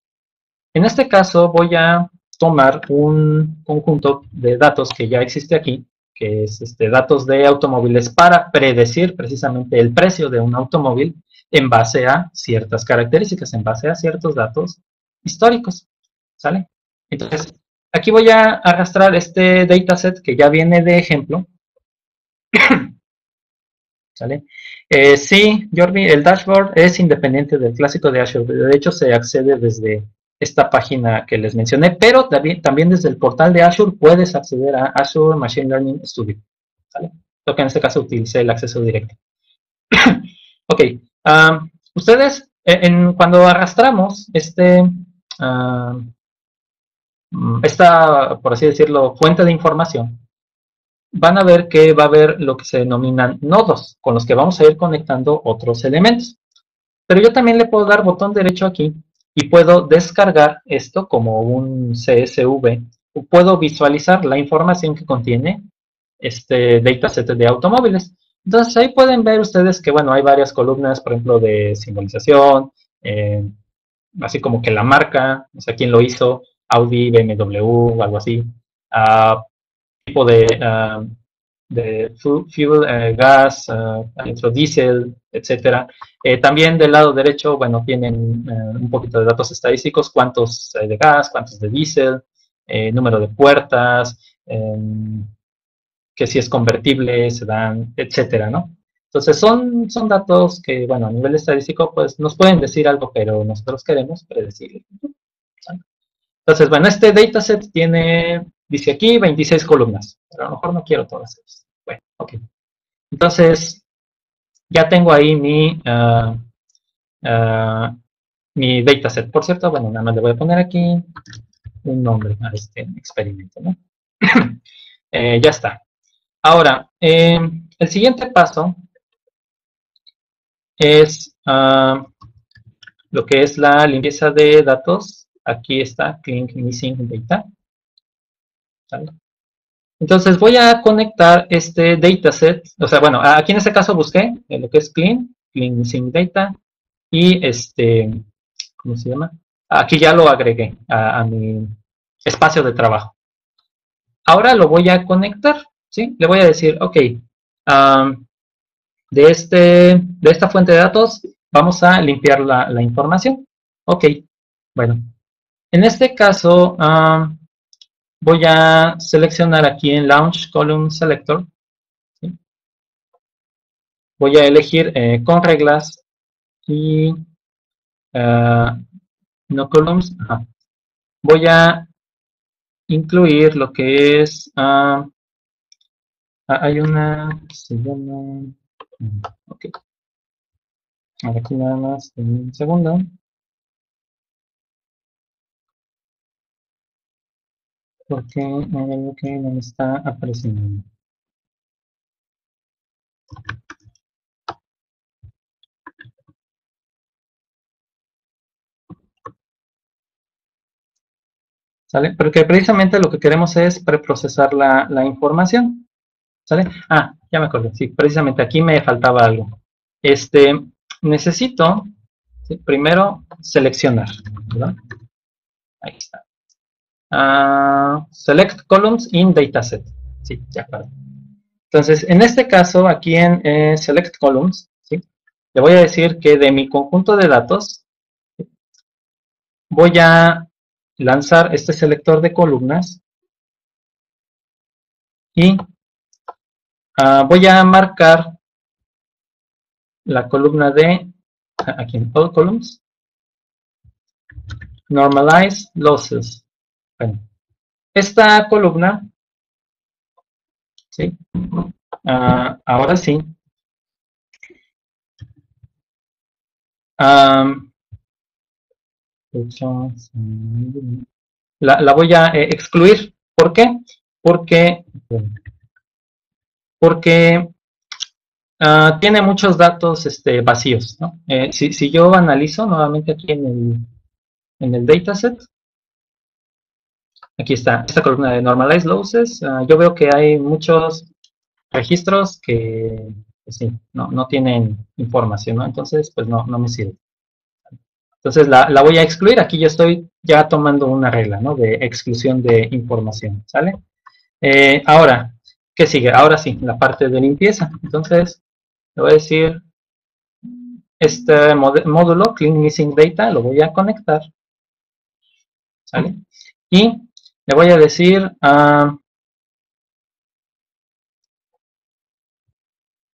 En este caso voy a tomar un conjunto de datos que ya existe aquí, que es este, datos de automóviles para predecir precisamente el precio de un automóvil en base a ciertas características, en base a ciertos datos históricos, ¿sale? Entonces, aquí voy a arrastrar este dataset que ya viene de ejemplo. ¿Sale? Eh, sí, Jordi, el dashboard es independiente del clásico de Azure. De hecho, se accede desde esta página que les mencioné, pero también, desde el portal de Azure puedes acceder a Azure Machine Learning Studio. Lo que en este caso utilicé el acceso directo. ok, ustedes, en, cuando arrastramos este, esta, por así decirlo, fuente de información, van a ver que va a haber lo que se denominan nodos, con los que vamos a ir conectando otros elementos. Pero yo también le puedo dar botón derecho aquí y puedo descargar esto como un CSV. Puedo visualizar la información que contiene este dataset de automóviles. Entonces ahí pueden ver ustedes que, bueno, hay varias columnas, por ejemplo, de simbolización, eh, así como que la marca, o sea, quién lo hizo, Audi, BMW, algo así. Uh, tipo de, uh, de fuel, uh, gas, diésel, etcétera. Eh, también del lado derecho, bueno, tienen eh, un poquito de datos estadísticos, cuántos de gas, cuántos de diésel, número de puertas, em, que si es convertible, se dan, etcétera, ¿no? Entonces son, son datos que, bueno, a nivel estadístico, pues nos pueden decir algo, pero nosotros queremos predecirlo. Entonces, bueno, este dataset tiene, dice aquí, 26 columnas, pero a lo mejor no quiero todas esas. Bueno, ok. Entonces, ya tengo ahí mi, uh, uh, mi dataset. Por cierto, bueno, nada más le voy a poner aquí un nombre a este experimento, eh, ya está. Ahora, eh, el siguiente paso es uh, lo que es la limpieza de datos Aquí está Clean Missing Data. Entonces voy a conectar este dataset, o sea, bueno, aquí en este caso busqué lo que es Clean, Clean Missing Data, y este, ¿cómo se llama? Aquí ya lo agregué a, mi espacio de trabajo. Ahora lo voy a conectar, ¿sí? Le voy a decir, ok, de, este, de esta fuente de datos vamos a limpiar la, información. Ok, bueno, en este caso, voy a seleccionar aquí en Launch Column Selector. Voy a elegir eh, con reglas y ah, no columns. Voy a incluir lo que es... Ah, hay una... Se llama... Ok. Aquí nada más un segundo. Porque hay algo que no me está apareciendo. ¿Sale? Porque precisamente lo que queremos es preprocesar la, la información. ¿Sale? Ah, ya me acordé. Sí, precisamente aquí me faltaba algo. Este, necesito primero seleccionar. ¿verdad? Ahí está. Ah, select columns in dataset. Sí, ya acuerdo. Entonces, en este caso, aquí en eh, Select Columns, le voy a decir que de mi conjunto de datos, voy a lanzar este selector de columnas y ah, voy a marcar la columna de, aquí en All Columns, Normalize Losses. Bueno, esta columna, ¿sí? Ah, ahora sí. la, voy a eh, excluir. ¿Por qué? Porque, porque ah, tiene muchos datos este, vacíos. Eh, si, si, yo analizo nuevamente aquí en el, en el dataset, Aquí está, esta columna de Normalized Losses. Ah, yo veo que hay muchos registros que, pues sí, no, no, tienen información, ¿no? Entonces, pues no, no me sirve. Entonces, la, la, voy a excluir. Aquí ya estoy ya tomando una regla, ¿no? De exclusión de información, ¿sale? Eh, ahora, ¿qué sigue? Ahora sí, la parte de limpieza. Entonces, le voy a decir, este módulo, Clean Missing Data, lo voy a conectar, ¿sale? Y le voy a decir, uh,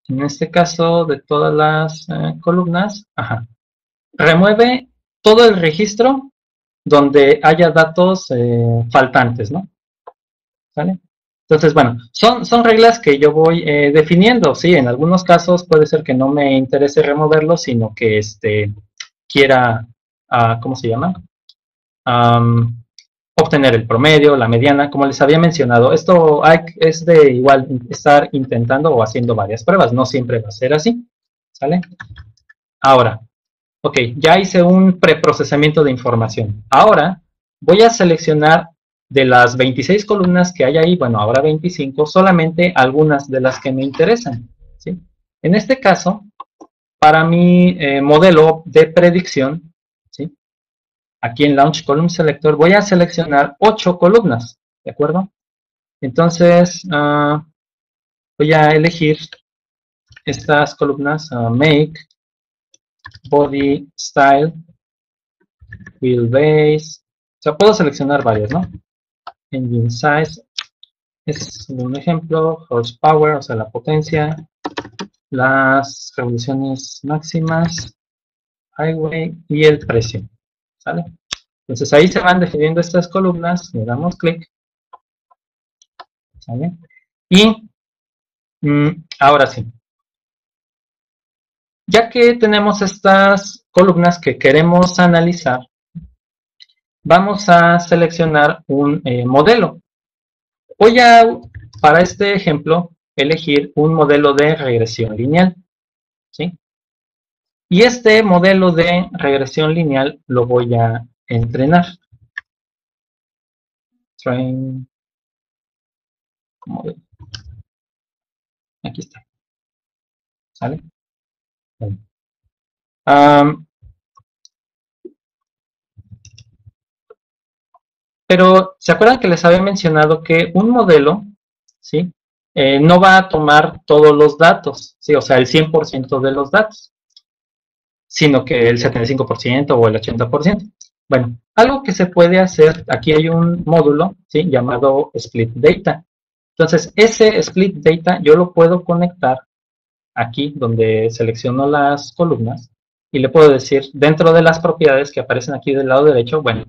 en este caso de todas las eh, columnas, ajá, remueve todo el registro donde haya datos eh, faltantes, ¿no? ¿Vale? Entonces, bueno, son, son reglas que yo voy eh, definiendo, sí, en algunos casos puede ser que no me interese removerlo, sino que este, quiera, uh, ¿cómo se llama? Obtener el promedio, la mediana, como les había mencionado. Esto es de igual estar intentando o haciendo varias pruebas, no siempre va a ser así, ¿sale? Ahora, ok, ya hice un preprocesamiento de información. Ahora voy a seleccionar de las 26 columnas que hay ahí, bueno, ahora 25, solamente algunas de las que me interesan, ¿sí? En este caso, para mi eh, modelo de predicción, aquí en Launch Column Selector, voy a seleccionar ocho columnas, ¿de acuerdo? Entonces, uh, voy a elegir estas columnas, uh, Make, Body, Style, Wheelbase, o sea, puedo seleccionar varias, ¿no? Engine Size, es un ejemplo, Horsepower, o sea, la potencia, las revoluciones máximas, Highway y el precio. ¿Sale? Entonces ahí se van definiendo estas columnas, le damos clic. ¿Sale? Y mm, ahora sí. Ya que tenemos estas columnas que queremos analizar, vamos a seleccionar un eh, modelo. Voy a, para este ejemplo, elegir un modelo de regresión lineal. Y este modelo de regresión lineal lo voy a entrenar. Train. Aquí está. ¿Sale? pero, ¿se acuerdan que les había mencionado que un modelo, ¿sí? Eh, no va a tomar todos los datos, ¿sí? O sea, el 100% de los datos sino que el 75% o el 80%. Bueno, algo que se puede hacer, aquí hay un módulo ¿sí? llamado Split Data. Entonces, ese Split Data yo lo puedo conectar aquí donde selecciono las columnas y le puedo decir dentro de las propiedades que aparecen aquí del lado derecho, bueno,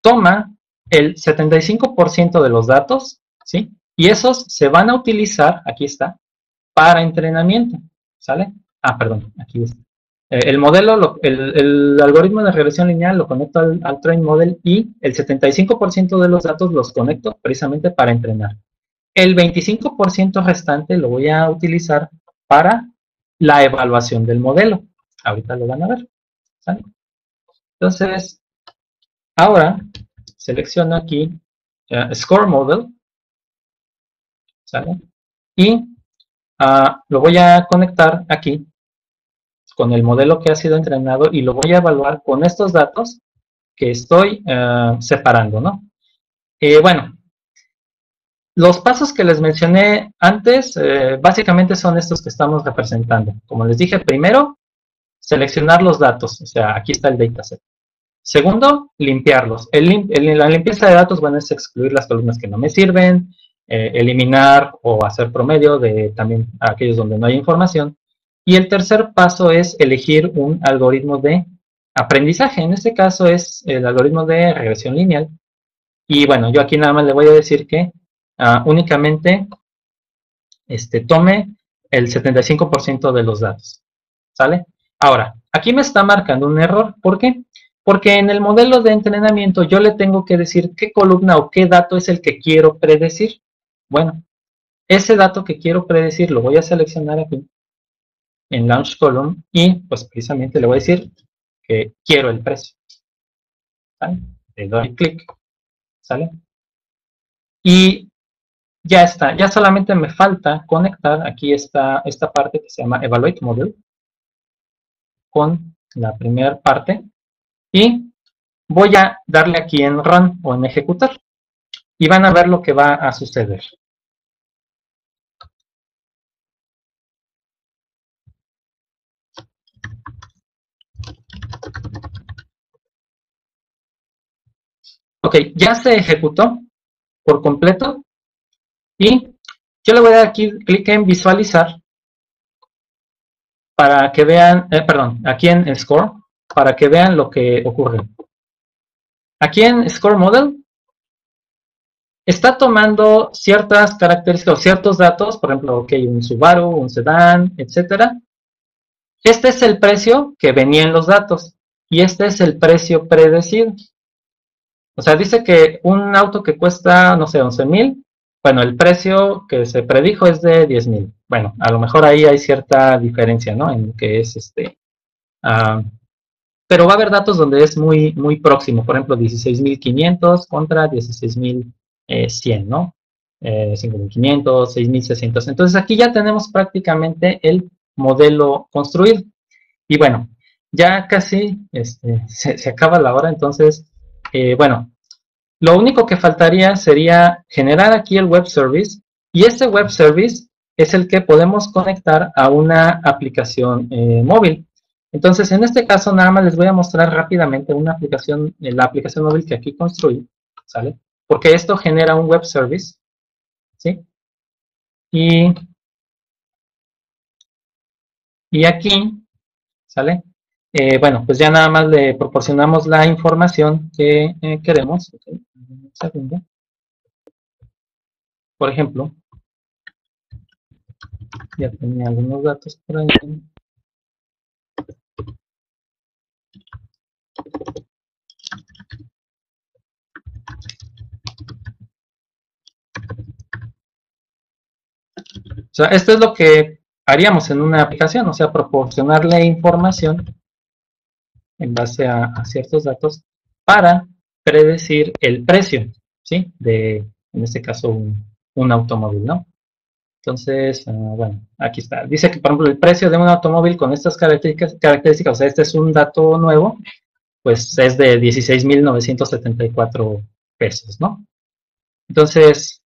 toma el 75% de los datos, ¿sí? Y esos se van a utilizar, aquí está, para entrenamiento, ¿sale? Ah, perdón, aquí está. Eh, el modelo, el, algoritmo de regresión lineal lo conecto al, train model y el 75% de los datos los conecto precisamente para entrenar. El 25% restante lo voy a utilizar para la evaluación del modelo. Ahorita lo van a ver. Entonces, ahora selecciono aquí uh, Score Model. ¿sale? Y ah, lo voy a conectar aquí con el modelo que ha sido entrenado y lo voy a evaluar con estos datos que estoy eh, separando, ¿no? Eh, bueno, los pasos que les mencioné antes, eh, básicamente son estos que estamos representando. Como les dije, primero, seleccionar los datos, o sea, aquí está el dataset. Segundo, limpiarlos. la limpieza de datos, bueno, es excluir las columnas que no me sirven, eliminar o hacer promedio de también aquellos donde no hay información. Y el tercer paso es elegir un algoritmo de aprendizaje. En este caso es el algoritmo de regresión lineal. Y bueno, yo aquí nada más le voy a decir que ah, únicamente este, tome el 75% de los datos. ¿Sale? Ahora, aquí me está marcando un error. ¿Por qué? Porque en el modelo de entrenamiento yo le tengo que decir qué columna o qué dato es el que quiero predecir. Bueno, ese dato que quiero predecir lo voy a seleccionar aquí en Launch Column y pues precisamente le voy a decir que quiero el precio. Le doy clic. ¿Sale? Y ya está. Ya solamente me falta conectar aquí esta, esta parte que se llama Evaluate Model con la primera parte y voy a darle aquí en Run o en Ejecutar y van a ver lo que va a suceder. Ok, ya se ejecutó. por completo. Y yo le voy a dar aquí clic en visualizar para que vean, eh, perdón, aquí en Score, para que vean lo que ocurre. Aquí en Score Model está tomando ciertas características o ciertos datos, por ejemplo, ok, un Subaru, un sedán, etcétera. Este es el precio que venía en los datos y este es el precio predecido. O sea, dice que un auto que cuesta, no sé, 11 mil, bueno, el precio que se predijo es de 10 mil. Bueno, a lo mejor ahí hay cierta diferencia, ¿no? En que es este. Uh, pero va a haber datos donde es muy, muy próximo. Por ejemplo, 16.500 contra 16.100, ¿no? Eh, 5.500, 6.600. Entonces aquí ya tenemos prácticamente el modelo construido. Y bueno, ya casi este, se, se, acaba la hora, entonces, eh, bueno, lo único que faltaría sería generar aquí el web service y este web service es el que podemos conectar a una aplicación eh, móvil. Entonces, en este caso, nada más les voy a mostrar rápidamente una aplicación, eh, la aplicación móvil que aquí construí, ¿sale? Porque esto genera un web service, ¿sí? Y, y aquí, ¿sale? Eh, bueno, pues ya nada más le proporcionamos la información que eh, queremos. Por ejemplo, ya tenía algunos datos por ahí. O sea, esto es lo que haríamos en una aplicación, o sea, proporcionarle información en base a, a ciertos datos para predecir el precio, ¿sí? De, en este caso, un, automóvil, ¿no? Entonces, uh, bueno, aquí está. Dice que, por ejemplo, el precio de un automóvil con estas características, características o sea, este es un dato nuevo, pues es de 16.974 pesos, ¿no? Entonces,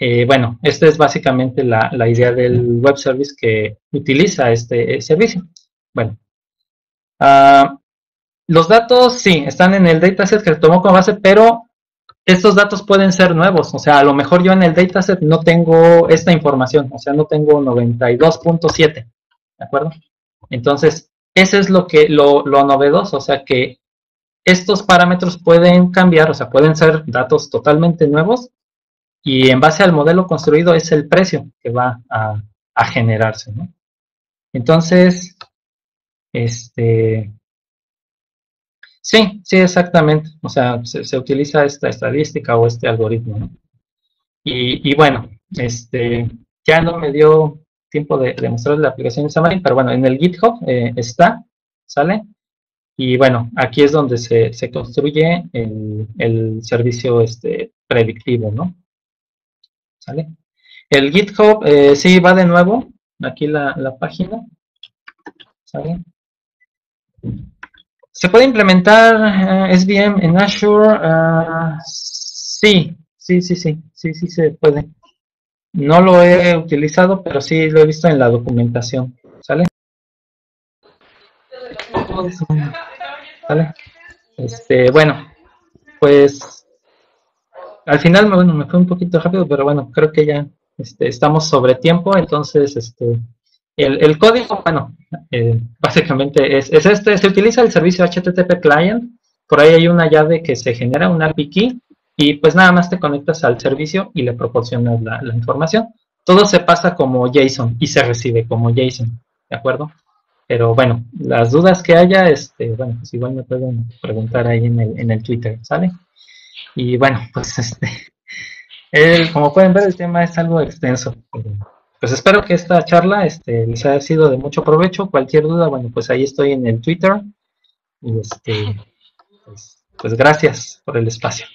eh, bueno, esta es básicamente la, la, idea del web service que utiliza este servicio. Bueno, uh, los datos, sí, están en el dataset que tomó como base, pero estos datos pueden ser nuevos. O sea, a lo mejor yo en el dataset no tengo esta información, o sea, no tengo 92.7, ¿de acuerdo? Entonces, ese es lo que lo, lo novedoso, o sea, que estos parámetros pueden cambiar, o sea, pueden ser datos totalmente nuevos y en base al modelo construido es el precio que va a, a generarse, ¿no? Entonces, este, Sí, sí, exactamente. O sea, se, se utiliza esta estadística o este algoritmo. ¿no? Y, y, bueno, este, ya no me dio tiempo de, de mostrar la aplicación de Xamarin, pero bueno, en el GitHub eh, está, ¿sale? Y bueno, aquí es donde se, se construye el, el, servicio este, predictivo, ¿no? ¿Sale? El GitHub, eh, sí, va de nuevo, aquí la, la página, ¿sale? ¿Se puede implementar eh, SVM en Azure? Uh, sí, sí, sí, sí, sí, sí se puede. No lo he utilizado, pero sí lo he visto en la documentación. ¿Sale? ¿Sale? Este, bueno, pues al final bueno, me fue un poquito rápido, pero bueno, creo que ya este, estamos sobre tiempo, entonces este, el, el código, bueno, eh, básicamente es, es, este, se utiliza el servicio HTTP Client, por ahí hay una llave que se genera, una API key, y pues nada más te conectas al servicio y le proporcionas la, la información. Todo se pasa como JSON y se recibe como JSON, ¿de acuerdo? Pero bueno, las dudas que haya, este, bueno, pues igual me pueden preguntar ahí en el, en el Twitter, ¿sale? Y bueno, pues este, el, como pueden ver, el tema es algo extenso. Pues espero que esta charla este, les haya sido de mucho provecho. Cualquier duda, bueno, pues ahí estoy en el Twitter. Y este, pues, pues gracias por el espacio.